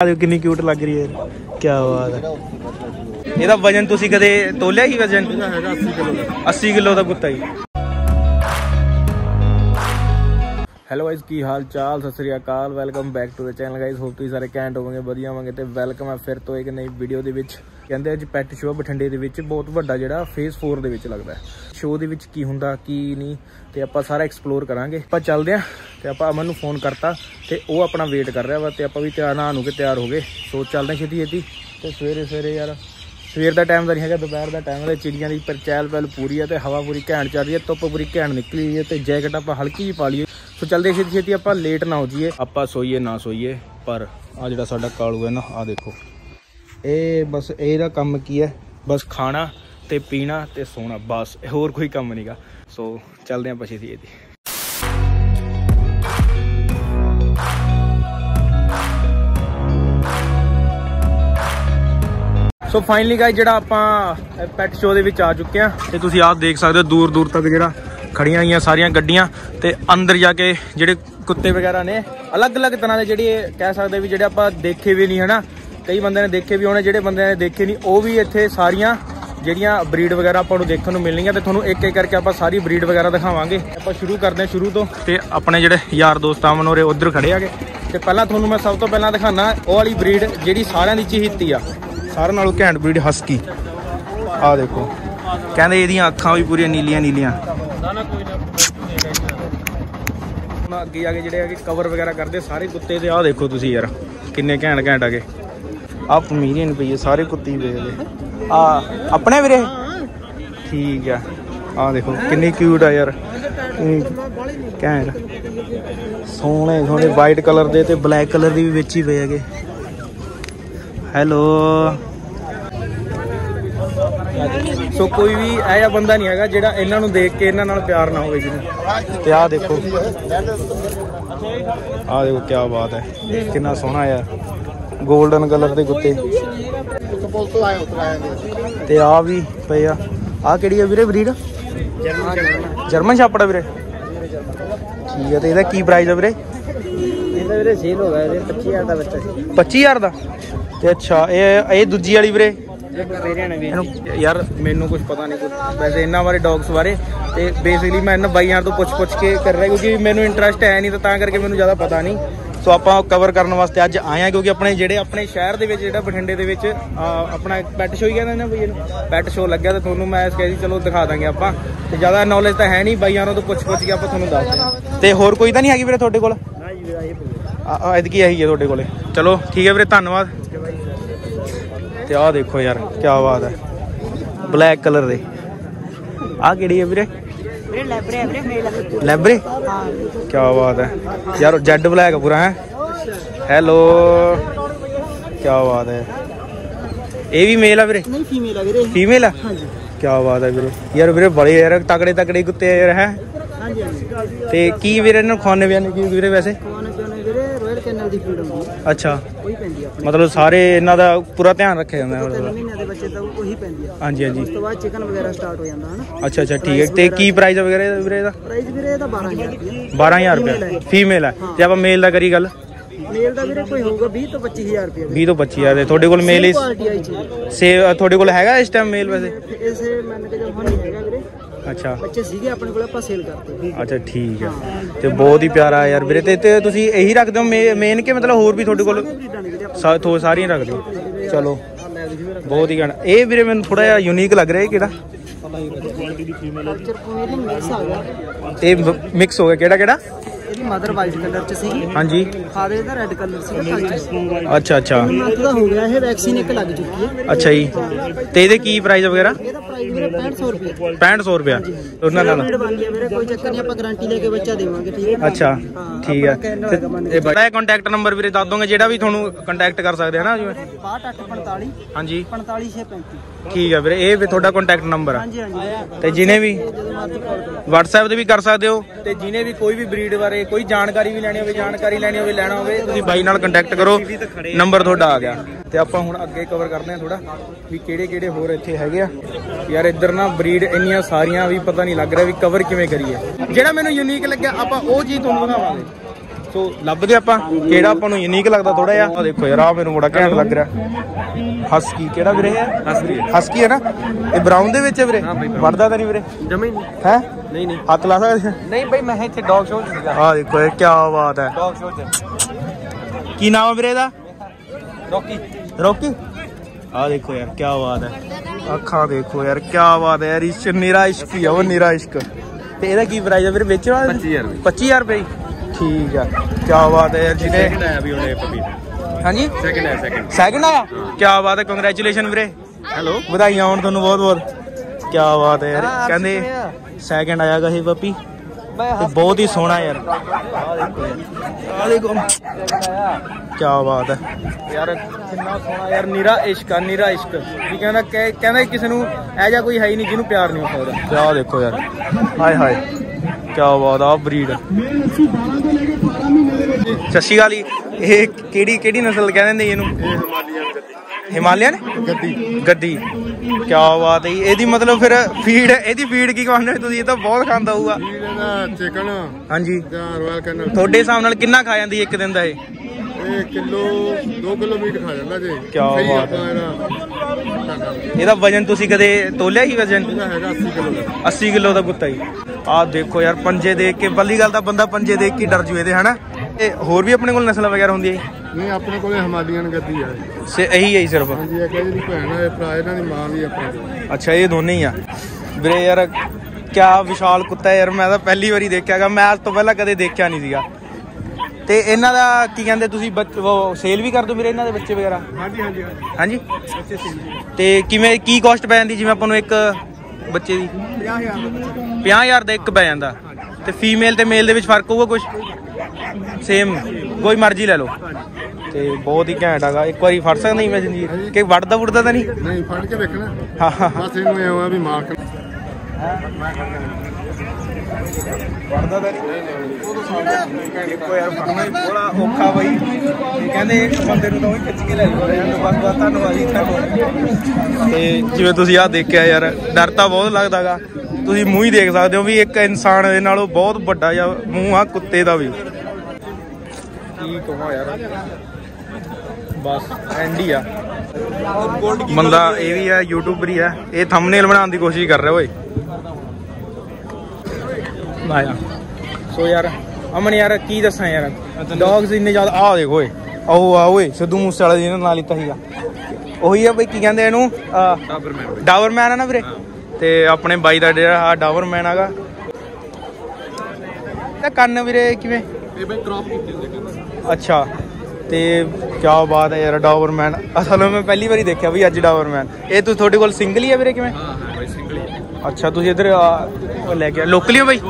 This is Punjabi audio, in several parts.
ਆ ਕਿੰਨੀ ਕਿਊਟ ਲੱਗ ਰਹੀ ਹੈ। ਕੀ ਬਾਤ ਹੈ। ਇਹਦਾ ਵਜਨ ਤੁਸੀਂ ਕਦੇ ਤੋਲਿਆ ਹੀ ਵਜਨ? ਹੈਗਾ 80 ਕਿਲੋ ਦਾ 80 ਕਿਲੋ ਦਾ ਕੁੱਤਾ ਜੀ। ਹੈਲੋ ਗਾਇਸ ਕੀ ਹਾਲ ਚਾਲ? ਸਤਿ ਸ੍ਰੀ ਅਕਾਲ welcome back to the channel guys hope ਤੁਸੀਂ ਸਾਰੇ ਕੈਂਟ ਹੋਵੋਗੇ, ਵਧੀਆ ਹੋਵੋਗੇ ਤੇ ਵੈਲਕਮ ਹੈ ਫਿਰ ਤੋਂ ਇੱਕ ਨਈ ਵੀਡੀਓ ਦੇ ਵਿੱਚ। ਕਹਿੰਦੇ ਅੱਜ ਪੈਟ ਸ਼ੋਅ ਬਠਿੰਡੇ ਦੇ ਵਿੱਚ, ਬਹੁਤ ਵੱਡਾ ਜਿਹੜਾ ਫੇਸ 4 ਦੇ ਵਿੱਚ ਲੱਗਦਾ ਹੈ। ਸ਼ੋਅ ਦੇ ਵਿੱਚ ਕੀ ਹੁੰਦਾ, ਕੀ ਨਹੀਂ, ਤੇ ਆਪਾਂ ਸਾਰਾ ਐਕਸਪਲੋਰ ਕਰਾਂਗੇ। ਆਪਾਂ ਚੱਲਦੇ ਆਂ ਤੇ ਆਪਾਂ ਅਮਨ ਨੂੰ ਫੋਨ ਕਰਤਾ, ਤੇ ਉਹ ਆਪਣਾ ਵੇਟ ਕਰ ਰਿਹਾ ਵਾ, ਤੇ ਆਪਾਂ ਵੀ ਤਿਆਰ ਨਾ ਨੂੰ ਕੇ ਤਿਆਰ ਹੋ ਗਏ। ਸੋ ਚੱਲਦੇ ਹਾਂ ਛੇਤੀ ਛੇਤੀ, ਤੇ ਸਵੇਰੇ ਸਵੇਰੇ ਯਾਰ, ਸਵੇਰ ਦਾ ਟਾਈਮ ਦਾ ਨਹੀਂ ਹੈਗਾ, ਦੁਪਹਿਰ ਦਾ ਟਾਈਮ ਹੈ, ਚਿੜੀਆਂ ਦੀ ਪਰ ਚਹਿਲ ਪਹਿਲ ਪੂਰੀ ਹੈ ਤੇ ਹਵਾ ਪੂਰੀ ਘੈਂਟ ਚੱਲ ਰਹੀ ਹੈ, ਧੁੱਪ ਪੂਰੀ ਘੈਂਟ ਨਿਕਲੀ ਹੋਈ ਹੈ, ਤੇ ਜੈਕਟ ਆਪਾਂ ਹਲਕੀ ਜਿਹੀ ਪਾ ਲਈਏ। ਸੋ ਚੱਲਦੇ ਛੇਤੀ ਛੇਤੀ, ਆਪਾਂ ਲੇਟ ਨਾ ਹੋ ਜਾਈਏ, ਆਪਾਂ ਸੋਈਏ, ਨਾ ਸੋਈਏ, ਪਰ ਆ ਜਿਹੜਾ ਸਾਡਾ ਕਾਲੂ ਹੈ ਨਾ ਆ ਦੇਖੋ। ਇਹ ਬਸ ਇਹਦਾ ਕੰਮ ਕੀ ਹੈ? ਬਸ ਖਾਣਾ ਤੇ ਪੀਣਾ ਤੇ ਸੋਣਾ, ਬਸ। ਹੋਰ ਕੋਈ ਕੰਮ ਨਹੀਂਗਾ ਸੋ ਚੱਲਦੇ ਆਪਾਂ ਛੇਤੀ ਇਹਦੀ ਸੋ ਫਾਈਨਲੀ ਗਾਇਸ ਜਿਹੜਾ ਆਪਾਂ ਪੈਟ ਸ਼ੋਅ ਦੇ ਵਿੱਚ ਆ ਚੁੱਕੇ ਆ ਤੇ ਤੁਸੀਂ ਆਪ ਦੇਖ ਸਕਦੇ ਹੋ ਦੂਰ ਦੂਰ ਤੱਕ ਜਿਹੜਾ ਖੜੀਆਂ ਹੋਈਆਂ ਸਾਰੀਆਂ ਗੱਡੀਆਂ ਤੇ ਅੰਦਰ ਜਾ ਕੇ ਜਿਹੜੇ ਕੁੱਤੇ ਵਗੈਰਾ ਨੇ, ਅਲੱਗ-ਅਲੱਗ ਤਰ੍ਹਾਂ ਦੇ ਜਿਹੜੇ ਕਹਿ ਸਕਦੇ ਵੀ ਜਿਹੜੇ ਆਪਾਂ ਦੇਖੇ ਵੀ ਨਹੀਂ, ਹਨਾ? ਕਈ ਬੰਦੇ ਨੇ ਦੇਖੇ ਵੀ ਹੋਣੇ ਜਿਹੜੇ ਬੰਦੇ ਨੇ ਦੇਖੇ ਨਹੀਂ ਉਹ ਵੀ ਇੱਥੇ ਸਾਰੀਆਂ ਜਿਹੜੀਆਂ ਬਰੀਡ ਵਗੈਰਾ ਆਪਾਂ ਨੂੰ ਦੇਖਣ ਨੂੰ ਮਿਲਣਗੀਆਂ ਤੇ ਤੁਹਾਨੂੰ ਇੱਕ ਇੱਕ ਕਰਕੇ ਆਪਾਂ ਸਾਰੀ ਬਰੀਡ ਵਗੈਰਾ ਦਿਖਾਵਾਂਗੇ। ਆਪਾਂ ਸ਼ੁਰੂ ਕਰਦੇ ਹਾਂ ਸ਼ੁਰੂ ਤੋਂ ਤੇ ਆਪਣੇ ਜਿਹੜੇ ਯਾਰ ਦੋਸਤ ਆ ਮਨੋਰੇ ਉਧਰ ਖੜੇ ਆਗੇ ਤੇ ਪਹਿਲਾਂ ਤੁਹਾਨੂੰ ਮੈਂ ਸਭ ਤੋਂ ਪਹਿਲਾਂ ਦਿਖਾਣਾ ਉਹ ਵਾਲੀ ਬਰੀਡ ਜਿਹੜੀ ਸਾਰਿਆਂ ਦੀ ਚਹੀਤੀ ਆ। ਸਾਰਿਆਂ ਨਾਲੋਂ ਘੈਂਟ ਬਰੀਡ ਹਸਕੀ। ਆ ਦੇਖੋ। ਕਹਿੰਦੇ ਇਹਦੀਆਂ ਅੱਖਾਂ ਵੀ ਪੂਰੀਆਂ ਨੀਲੀਆਂ ਨੀਲੀਆਂ। ਹੁਣ ਅੱਗੇ ਜਾ ਕੇ ਜਿਹੜੇ ਹੈਗੇ ਕਵਰ ਵਗੈਰਾ ਕਰਦੇ ਸਾਰੇ ਕੁੱਤੇ ਤੇ ਆਹ ਦੇਖੋ ਤੁਸੀਂ ਯਾਰ ਕਿੰਨੇ ਘੈਂਟ ਘੈਂਟ ਆਗੇ ਆ ਪਮੀਰੀਅਨ ਪਈ ਹੈ ਸਾਰੇ ਕੁੱਤੇ ਹੀ ਵੇਖਦੇ। ਆ ਆਪਣੇ ਵੀਰੇ? ਠੀਕ ਆ। ਆ ਦੇਖੋ ਕਿੰਨੀ ਕਿਊਟ ਆ ਯਾਰ। ਹਮ, ਘੈਂਟ। ਸੋਹਣੇ ਸੋਹਣੇ ਵਾਈਟ ਕਲਰ ਦੇ ਤੇ ਬਲੈਕ ਕਲਰ ਦੇ ਵੀ ਵਿੱਚ ਹੀ ਪਏ ਹੈਗੇ। ਹੈਲੋ ਸੋ ਕੋਈ ਵੀ ਇਹ ਜਿਹਾ ਬੰਦਾ ਨਹੀਂ ਹੈਗਾ ਜਿਹੜਾ ਇਹਨਾਂ ਨੂੰ ਦੇਖ ਕੇ ਇਹਨਾਂ ਨਾਲ ਪਿਆਰ ਨਾ ਹੋਵੇ ਜਿਹਨੂੰ। ਤੇ ਆਹ ਦੇਖੋ। ਆਹ ਦੇਖੋ ਕੀ ਬਾਤ ਹੈ। ਕਿੰਨਾ ਸੋਹਣਾ ਯਾਰ 골ਡਨ ਕਲਰ ਦੇ ਕੁੱਤੇ। ਤੇ ਆ ਵੀ ਪਏ ਆ। ਆ ਕਿਹੜੀ ਆ ਵੀਰੇ ਬਰੀਡ? ਜਰਮਨ ਸ਼ਾਪੜਾ ਵੀਰੇ। ਠੀਕ ਹੈ ਤੇ ਇਹਦਾ ਕੀ ਪ੍ਰਾਈਸ ਆ ਵੀਰੇ? ਇਹਦਾ ਵੀਰੇ ਸੇਲ ਹੋ ਗਿਆ ਇਹਦੇ 25000 ਦਾ ਬੱਚਾ ਸੀ 25000 ਦਾ? ਤੇ ਅੱਛਾ ਇਹ ਇਹ ਦੂਜੀ ਵਾਲੀ ਵੀਰੇ? ਯਾਰ ਮੈਨੂੰ ਕੁਝ ਪਤਾ ਨਹੀਂ ਕੁਝ ਵੈਸੇ ਇਹਨਾਂ ਬਾਰੇ ਡੌਗਸ ਬਾਰੇ। ਤੇ ਬੇਸਿਕਲੀ ਮੈਂ ਇਹਨਾਂ ਬਾਈਆਂ ਤੋਂ ਪੁੱਛ ਪੁੱਛ ਕੇ ਕਰ ਰਿਹਾ ਕਿਉਂਕਿ ਮੈਨੂੰ ਇੰਟਰਸਟ ਹੈ ਨਹੀਂ ਤਾਂ ਤਾਂ ਕਰਕੇ ਮੈਨੂੰ ਜ਼ਿਆਦਾ ਪਤਾ ਨਹੀਂ। ਸੋ ਆਪਾਂ ਕਵਰ ਕਰਨ ਵਾਸਤੇ ਅੱਜ ਆਏ ਆ ਕਿਉਂਕਿ ਆਪਣੇ ਜਿਹੜੇ ਆਪਣੇ ਸ਼ਹਿਰ ਦੇ ਵਿੱਚ, ਜਿਹੜਾ ਬਠਿੰਡੇ ਦੇ ਵਿੱਚ ਆਪਣਾ ਪੈਟ ਸ਼ੋਅ ਹੀ ਕਹਿੰਦੇ ਨੇ ਬਈ ਇਹਨੂੰ। ਪੈਟ ਸ਼ੋਅ ਲੱਗਿਆ ਤਾਂ ਤੁਹਾਨੂੰ ਮੈਂ ਕਹਿੰਦੀ ਚਲੋ ਦਿਖਾ ਦਾਂਗੇ ਆਪਾਂ। ਤੇ ਜ਼ਿਆਦਾ ਨੌਲੇਜ ਤਾਂ ਹੈ ਨਹੀਂ ਬਾਈਆਂ ਨੂੰ ਤੋਂ ਪੁੱਛ ਪੁੱਛ ਕੇ ਆਪਾਂ ਤੁਹਾਨੂੰ ਦੱਸ ਤੇ ਹੋਰ ਕੋਈ ਤਾਂ ਨਹੀਂ ਹੈਗੀ ਵੀਰੇ ਤੁਹਾਡੇ ਕੋਲ? ਨਾ ਜੀ ਵੀਰੇ ਇਹ ਆ ਐਤਕੀ ਆਹੀ ਹੈ ਤੁਹਾਡੇ ਕੋਲੇ? ਚਲੋ, ਠੀਕ ਹੈ ਵੀਰੇ, ਧੰਨਵਾਦ। ਤੇ ਆਹ ਦੇਖੋ ਯਾਰ ਕੀ ਬਾਤ ਹੈ। ਬਲੈਕ ਕਲਰ ਦੇ। ਆਹ ਕਿਹੜੀ ਹੈ ਵੀਰੇ? ਵੀਰੇ ਲੈਬਰੇ ਵੀਰੇ ਮੇਲ ਲੈਬਰੇ ਹਾਂ ਕੀ ਬਾਤ ਹੈ ਯਾਰ ਜੈਡ ਬਲੈਕ ਪੂਰਾ ਹੈ ਹੈਲੋ ਕੀ ਬਾਤ ਹੈ ਇਹ ਵੀ ਮੇਲ ਆ ਵੀਰੇ ਨਹੀਂ ਫੀਮੇਲ ਆ ਵੀਰੇ ਫੀਮੇਲ ਆ ਹਾਂਜੀ ਕੀ ਬਾਤ ਹੈ ਵੀਰੇ ਯਾਰ ਵੀਰੇ ਬੜੇ ਯਾਰ ਤਕੜੇ ਤਕੜੇ ਕੁੱਤੇ ਆ ਯਾਰ ਹੈ ਹਾਂਜੀ ਹਾਂਜੀ ਤੇ ਕੀ ਵੀਰੇ ਇਹਨਾਂ ਨੂੰ ਖਾਣੇ ਪਿਆਣੇ ਕੀ ਵੀਰੇ ਵੈਸੇ ਕੋਨ ਕੋਨ ਵੀਰੇ ਰੋਇਲ ਕੈਨਲ ਦੀ ਫੀਡ ਹੁੰਦੀ ਹੈ ਅੱਛਾ ਉਹੀ ਪੈਂਦੀ ਆ ਮਤਲਬ ਸਾਰੇ ਇਹਨਾਂ ਦਾ ਪੂਰਾ ਧਿਆਨ ਰੱਖਿਆ ਜਾਂਦਾ ਹੈ। ਤਿੰਨ ਮਤਲਬ ਮਹੀਨਿਆਂ ਦੇ ਬੱਚੇ ਤਾਂ ਉਹੀ ਪੈਂਦੀ ਆ। ਹਾਂਜੀ ਉਸ ਹਾਂਜੀ ਤੋਂ ਬਾਅਦ ਚਿਕਨ ਵਗੈਰਾ ਸਟਾਰਟ ਹੋ ਜਾਂਦਾ ਹਨਾ? ਅੱਛਾ ਅੱਛਾ ਠੀਕ ਹੈ। ਤੇ ਕੀ ਪ੍ਰਾਈਸ ਵਗੈਰਾ ਇਹਦਾ ਵੀਰੇ ਇਹਦਾ? ਪ੍ਰਾਈਸ ਵੀਰੇ ਇਹਦਾ 12000 ਰੁਪਏ। 12000 ਰੁਪਏ। ਫੀਮੇਲ ਹੈ। ਤੇ ਆਪਾਂ ਮੇਲ ਦਾ ਕਰੀ ਗੱਲ? ਮੇਲ ਦਾ ਵੀਰੇ ਕੋਈ ਹੋਊਗਾ 20 ਤੋਂ 25000 ਰੁਪਏ। 20 ਤੋਂ 25000 ਦੇ। ਤੁਹਾਡੇ ਕੋਲ ਮੇਲ ਇਸ ਕੁਆਲਿਟੀ ਆਈ ਚੀਜ਼ ਸੇ ਤੁਹਾਡੇ ਕੋਲ ਹੈਗਾ ਇਸ ਟਾਈਮ ਮੇਲ ਵੈਸੇ? ਇਸੇ ਮੰਨ ਕੇ ਜਦੋਂ ਨਹੀਂ ਅੱਛਾ। ਬੱਚੇ ਸੀਗੇ ਆਪਣੇ ਕੋਲ ਆਪਾਂ ਸੇਲ ਕਰਤੇ ਅੱਛਾ ਠੀਕ ਹੈ। ਤੇ ਬਹੁਤ ਹੀ ਪਿਆਰਾ ਯਾਰ ਵੀਰੇ। ਤੇ ਤੇ ਤੁਸੀਂ ਇਹੀ ਰੱਖਦੇ ਹੋ ਮੇਨ ਕਿ ਮਤਲਬ ਹੋਰ ਵੀ ਤੁਹਾਡੇ ਕੋਲ? ਸਾ- ਸਾਰੀਆਂ ਰੱਖਦੇ ਹੋ। ਚਲੋ। ਬਹੁਤ ਹੀ ਗਾਣਾ ਇਹ ਵੀਰੇ ਮੈਨੂੰ ਥੋੜਾ ਜਿਹਾ ਯੂਨੀਕ ਲੱਗ ਰਿਹਾ ਇਹ ਕਿਹੜਾ? ਕਲਚਰ ਕੋਈ ਮਿਕਸ ਆ ਗਿਆ ਇਹ ਮਿਕਸ ਹੋ ਗਿਆ। ਕਿਹੜਾ ਕਿਹੜਾ? ਮਦਰ ਵਾਈਟ ਕਲਰ ਚ ਸੀਗੀ ਹਾਂਜੀ। ਫਾਦਰ ਦਾ ਰੈੱਡ ਕਲਰ ਪੰਜ ਅੱਛਾ ਅੱਛਾ। ਮੰਥ ਦਾ ਹੋ ਗਿਆ ਇਹ ਵੈਕਸੀਨ ਇੱਕ ਲੱਗ ਚੁੱਕੀ ਹੈ। ਅੱਛਾ ਜੀ। ਤੇ ਇਹਦੇ ਕੀ ਪ੍ਰਾਈਸ ਵਗੈਰਾ? ਇਹਦਾ ਪ੍ਰਾਈਸ ਵੀਰੇ 6500 ਰੁਪਏ। 6500 ਰੁਪਿਆ ਉਹਨਾਂ ਨਾਲ? ਬਰੀਡ ਬਣ ਗਿਆ ਵੀਰੇ ਕੋਈ ਚੱਕਰ ਨਹੀਂ ਆਪਾਂ ਗਾਰੰਟੀ ਲੈ ਕੇ ਬੱਚਾ ਦੇਵਾਂਗੇ ਠੀਕ ਹੈ ਅੱਛਾ ਠੀਕ ਹੈ। ਇਹ ਬੜਾ ਕੰਟੈਕਟ ਨੰਬਰ ਵੀਰੇ ਦੱਸ ਦੋਗੇ ਜਿਹੜਾ ਵੀ ਤੁਹਾਨੂੰ ਕੰਟੈਕਟ ਕਰ ਸਕਦੇ ਹੈ ਨਾ ਜਿਵੇਂ? 6845 ਹਾਂਜੀ। 45635 ਠੀਕ ਹੈ ਵੀਰੇ ਇਹ ਵੀ ਤੁਹਾਡਾ ਕੰਟੈਕਟ ਨੰਬਰ ਆ। ਹਾਂਜੀ ਹਾਂਜੀ। ਤੇ ਜਿਹਨੇ ਵੀ WhatsApp ਤੇ ਵੀ ਕਰ ਸਕਦੇ ਹੋ? ਤੇ ਜਿਹਨੇ ਵੀ ਕੋਈ ਵੀ ਬਰੀਡ ਬਾਰੇ ਕੋਈ ਜਾਣਕਾਰੀ ਵੀ ਲੈਣੀ ਹੋਵੇ ਜਾਣਕਾਰੀ ਲੈਣੀ ਹੋਵੇ ਲੈਣਾ ਹੋਵੇ ਤੁਸੀਂ ਬਾਈ ਨਾਲ ਕੰਟੈਕਟ ਕਰੋ। ਨੰਬਰ ਤੁਹਾਡਾ ਆ ਗਿਆ। ਤੇ ਆਪਾਂ ਹੁਣ ਅੱਗੇ ਕਵਰ ਕਰਦੇ ਹਾਂ ਥੋੜਾ ਵੀ ਕਿਹੜੇ ਕਿਹੜੇ ਹੋਰ ਇੱਥੇ ਹੈਗੇ ਆ। ਯਾਰ ਇੱਧਰ ਨਾ ਬਰੀਡ ਇੰਨੀਆਂ ਸਾਰੀਆਂ ਵੀ ਪਤਾ ਨਹੀਂ ਲੱਗ ਰਿਹਾ ਵੀ ਕਵਰ ਕਿਵੇਂ ਕਰੀਏ। ਜਿਹੜਾ ਮੈਨੂੰ ਯੂਨੀਕ ਲੱਗਿਆ ਆਪਾਂ ਉਹ ਚੀਜ਼ ਤੁਹਾਨੂੰ ਦਿਖਾਵਾਂਗੇ। ਸੋ ਲੱਭਦੇ ਆਪਾਂ ਕਿਹੜਾ ਆਪਾਂ ਨੂੰ ਯੂਨੀਕ ਲੱਗਦਾ ਥੋੜਾ ਜਿਹਾ। ਆ ਦੇਖੋ ਯਾਰ ਆ ਮੈਨੂੰ ਬੜਾ ਘੈਂਟ ਲੱਗ ਰਿਹਾ। ਹਸਕੀ ਕਿਹੜਾ ਵੀਰੇ ਹੈ। ਹਸਕੀ ਹਸਕੀ ਹੈ ਨਾ? ਇਹ ਬਰਾਊਨ ਦੇ ਵਿੱਚ ਹੈ ਵੀਰੇ? ਵੜਦਾ ਤਾਂ ਨਹੀਂ ਵੀਰੇ? ਜਮੀ ਨਹੀਂ। ਹੈ? ਨਹੀਂ ਨਹੀਂ। ਹੱਥ ਲਾ ਸਕਦੇ ਨਹੀਂ ਬਈ ਮੈਂ ਇੱਥੇ ਡੌਗ ਸ਼ੋਅ ਸੀਗਾ। ਆ ਦੇਖੋ ਇਹ ਕੀ ਬਾਤ ਹੈ। ਡੌਗ ਸ਼ੋਅ ਚ। ਕੀ ਨਾਮ ਹੈ ਵੀਰੇ ਦਾ ਰੌਕੀ। ਰੋਕੀ? ਆ ਦੇਖੋ ਯਾਰ ਕੀ ਬਾਤ ਹੈ। ਅੱਖਾਂ ਦੇਖੋ ਯਾਰ ਕੀ ਬਾਤ ਹੈ ਯਾਰ ਇਸ਼ਕ ਨਿਰਾ ਇਸ਼ਕ ਹੀ ਆ ਉਹ ਨਿਰਾ ਇਸ਼ਕ। ਤੇ ਇਹਦਾ ਕੀ ਪ੍ਰਾਈਸ ਹੈ ਵੀਰੇ ਵੇਚਣ ਵਾਲਾ 25000 ਰੁਪਏ। 25000 ਰੁਪਏ ਠੀਕ ਆ। ਕੀ ਬਾਤ ਹੈ ਯਾਰ ਜਿਹਨੇ ਆਇਆ ਵੀ ਉਹਨੇ ਪਪੀਤਾ ਹਾਂਜੀ? ਸੈਕਿੰਡ ਆਇਆ ਸੈਕਿੰਡ ਸੈਕਿੰਡ ਆਇਆ? ਕੀ ਬਾਤ ਹੈ ਕੰਗ੍ਰੈਚੁਲੇਸ਼ਨ ਵੀਰੇ। ਹੈਲੋ ਵਧਾਈਆਂ ਹੋਣ ਤੁਹਾਨੂੰ ਬਹੁਤ ਬਹੁਤ। ਕੀ ਬਾਤ ਹੈ ਯਾਰ ਕਹਿੰਦੇ ਸੈਕਿੰਡ ਆਇਆਗਾ ਇਹ ਪੱਪੀ ਬਹੁਤ ਹੀ ਸੋਹਣਾ ਯਾਰ। ਆ ਦੇਖੋ ਕੀ ਬਾਤ ਹੈ। ਯਾਰ ਕਿੰਨਾ ਸੋਹਣਾ ਯਾਰ ਨੀਰਾ ਇਸ਼ਕ ਆ ਨੀਰਾ ਇਸ਼ਕ। ਵੀ ਕਹਿੰਦਾ ਕਹਿ- ਕਹਿੰਦਾ ਕਿਸੇ ਨੂੰ ਇਹ ਜਿਹਾ ਕੋਈ ਹੈ ਹੀ ਨਹੀਂ ਜਿਹਨੂੰ ਪਿਆਰ ਨਹੀਂ ਹੋ ਸਕਦਾ। ਆ ਦੇਖੋ ਯਾਰ। ਹਾਏ ਹਾਏ ਕੀ ਬਾਤ ਆ ਬਰੀਡ ਸਤਿ ਸ਼੍ਰੀ ਅਕਾਲ ਜੀ। ਇਹ ਕਿਹੜੀ ਕਿਹੜੀ ਨਸਲ ਕਹਿੰਦੇ ਨੇ ਇਹਨੂੰ? ਹਿਮਾਲਿਅਨ? ਗੱਦੀ ਗੱਦੀ ਕੀ ਬਾਤ ਹੈ। ਇਹਦੀ ਮਤਲਬ ਫਿਰ ਫੀਡ ਇਹਦੀ ਫੀਡ ਕੀ ਖਾਂਦੇ ਤੁਸੀਂ? ਇਹ ਤਾਂ ਬਹੁਤ ਖਾਂਦਾ ਹੋਊਗਾ। ਚਿਕਨ ਹਾਂਜੀ। ਜਾਂ ਰੋਇਲ ਕੈਨਲ ਤੁਹਾਡੇ ਹਿਸਾਬ ਨਾਲ ਕਿੰਨਾ ਖਾ ਜਾਂਦੀ ਇੱਕ ਦਿਨ ਦਾ ਇਹ? ਇਹ ਕਿਲੋ 2 ਕਿਲੋ ਮੀਟ ਖਾ ਜਾਂਦਾ ਜੀ। ਬਾਤ ਇਹਦਾ ਵਜਨ ਤੁਸੀਂ ਕਦੇ ਤੋਲਿਆ ਹੀ ਵਜਨ? ਹੈਗਾ 80 ਕਿਲੋ ਦਾ। 80 ਕਿਲੋ ਦਾ ਕੁੱਤਾ ਹੀ ਆਹ ਦੇਖੋ ਯਾਰ ਪੰਜੇ ਦੇਖ ਕੇ ਬੱਲੀ ਗੱਲ ਤਾਂ ਬੰਦਾ ਪੰਜੇ ਦੇਖ ਕੇ ਡਰ ਜੂ ਇਹਦੇ ਹਨਾ? ਇਹ ਹੋਰ ਵੀ ਆਪਣੇ ਕੋਲ ਨਸਲਾਂ ਵਗੈਰਾ ਹੁੰਦੀਆਂ ਜੀ? ਨਹੀਂ ਆਪਣੇ ਕੋਲੇ ਹਿਮਾਲੀਅਨ ਗੱਦੀ ਆ। ਸੇ ਇਹੀ ਹੈ ਜੀ ਸਿਰਫ? ਹਾਂਜੀ ਇਹ ਕਹਿੰਦੀ ਭੈਣ ਆ ਇਹ ਭਰਾ ਇਹਨਾਂ ਦੀ ਮਾਂ ਵੀ ਆਪਣੇ ਕੋਲ। ਅੱਛਾ ਇਹ ਦੋਨੇ ਹੀ ਆ। ਵੀਰੇ ਯਾਰ ਕਿਆ ਵਿਸ਼ਾਲ ਕੁੱਤਾ ਯਾਰ ਮੈਂ ਤਾਂ ਪਹਿਲੀ ਵਾਰੀ ਦੇਖਿਆਗਾ ਮੈਂ ਅੱਜ ਤੋਂ ਪਹਿਲਾਂ ਕਦੇ ਦੇਖਿਆ ਨਹੀਂ ਸੀਗਾ। ਤੇ ਇਹਨਾਂ ਦਾ ਕੀ ਕਹਿੰਦੇ ਤੁਸੀਂ ਸੇਲ ਵੀ ਕਰ ਦੋ ਵੀਰੇ ਇਹਨਾਂ ਦੇ ਬੱਚੇ ਵਗੈਰਾ? ਹਾਂਜੀ ਹਾਂਜੀ ਹਾਂਜੀ। ਤੇ ਕਿਵੇਂ ਕੀ ਕਾਸਟ ਪੈ ਜਾਂਦੀ ਜਿਵੇਂ ਆਪਾਂ ਨੂੰ ਇੱਕ ਬੱਚੇ ਦੀ? 50000 50000 ਦਾ ਇੱਕ ਪੈ ਜਾਂਦਾ। ਤੇ ਫੀਮੇਲ ਤੇ ਮੇਲ ਦੇ ਵਿੱਚ ਫ਼ਰਕ ਹੋਊਗਾ ਕੁਝ ਸੇਮ ਕੋਈ ਮਰਜ਼ੀ ਲੈ ਲਓ। ਤੇ ਬਹੁਤ ਹੀ ਘੈਂਟ ਹੈਗਾ। ਇੱਕ ਵਾਰੀ ਫੜ ਸਕਦਾ ਨਹੀਂ ਮੈਂ ਜੰਜੀਰ ਕਿ ਵੜਦਾ ਵੁੜਦਾ ਤਾਂ ਨਹੀਂ? ਨਹੀਂ ਫੜ ਕੇ ਵੇਖਣਾ। ਹਾਂ ਹਾਂ ਬਸ ਇਹਨੂੰ ਇਹ ਹੋਇਆ ਵੀ ਮਾਲਕ ਵੜਦਾ ਤਾਂ ਨਹੀਂ। ਦੇਖੋ ਯਾਰ ਫੜਨਾ ਹੀ ਬੜਾ ਔਖਾ ਬਈ। ਇਹ ਕਹਿੰਦੇ ਇੱਕ ਬੰਦੇ ਨੂੰ ਤਾਂ ਉਹੀ ਖਿੱਚ ਕੇ ਲੈ ਜਾਓ ਯਾਰ ਬਸ ਬਸ ਧੰਨਵਾਦ ਜੀ ਧੰਨਵਾਦ। ਤੇ ਜਿਵੇਂ ਤੁਸੀਂ ਆਹ ਦੇਖਿਆ ਯਾਰ ਡਰ ਤਾਂ ਬਹੁਤ ਲੱਗਦਾਗਾ ਤੁਸੀਂ ਮੂੰਹ ਹੀ ਦੇਖ ਸਕਦੇ ਹੋ ਵੀ ਇੱਕ ਇਨਸਾਨ ਦੇ ਨਾਲੋਂ ਬਹੁਤ ਵੱਡਾ ਜਿਹਾ ਮੂੰਹ ਆ ਕੁੱਤੇ ਦਾ ਵੀ। ਕੀ ਕਹਾਂ ਯਾਰ? ਬਸ ਐਂਡੀ ਆ। ਬੰਦਾ ਇਹ ਵੀ ਆ ਯੂਟਿਊਬਰ ਹੀ। ਆ ਇਹ ਥੰਬਨੇਲ ਬਣਾਉਣ ਦੀ ਕੋਸ਼ਿਸ਼ ਕਰ ਰਿਹਾ ਓਏ। ਆਇਆ। ਸੋ ਯਾਰ ਅਮਨ ਯਾਰ ਕੀ ਦੱਸਾਂ ਯਾਰ? ਡੌਗਸ ਇੰਨੇ ਜ਼ਿਆਦਾ ਆ ਦੇਖ ਓਏ। ਆਓ ਆ ਓਏ ਸਿੱਧੂ ਮੂਸੇ ਵਾਲਾ ਜਿਹਨੇ ਨਾਂ ਲਿੱਤਾ ਸੀਗਾ। ਉਹੀ ਆ ਬਈ ਕੀ ਕਹਿੰਦੇ ਇਹਨੂੰ? ਡਾਬਰਮੈਨ ਡਾਬਰਮੈਨ ਆ ਨਾ ਵੀਰੇ? ਤੇ ਆਪਣੇ ਬਾਈ ਦਾ ਜਿਹੜਾ ਆ ਡਾਬਰਮੈਨ ਹੈਗਾ ਤੇ ਕੰਨ ਵੀਰੇ ਕਿਵੇਂ? ਇਹ ਬਈ ਕ੍ਰੌਪ ਕੀਤੇ ਹੁੰਦੇ ਅੱਛਾ ਤੇ ਕੀ ਬਾਤ ਹੈ ਯਾਰ ਡਾਬਰਮੈਨ ਅਸਲ ਵਿੱਚ ਮੈਂ ਪਹਿਲੀ ਵਾਰੀ ਦੇਖਿਆ ਵੀ ਅੱਜ ਡਾਬਰਮੈਨ ਇਹ ਤੁਸੀਂ ਤੁਹਾਡੇ ਕੋਲ ਸਿੰਗਲ ਹੀ ਆ ਵੀਰੇ ਕਿਵੇਂ? ਹਾਂ ਹਾਂ ਬਈ ਸਿੰਗਲ ਹੀ ਅੱਛਾ ਤੁਸੀਂ ਇਧਰ ਉਹ ਲੈ ਕੇ ਲੋਕਲੀਓ ਬਾਈ?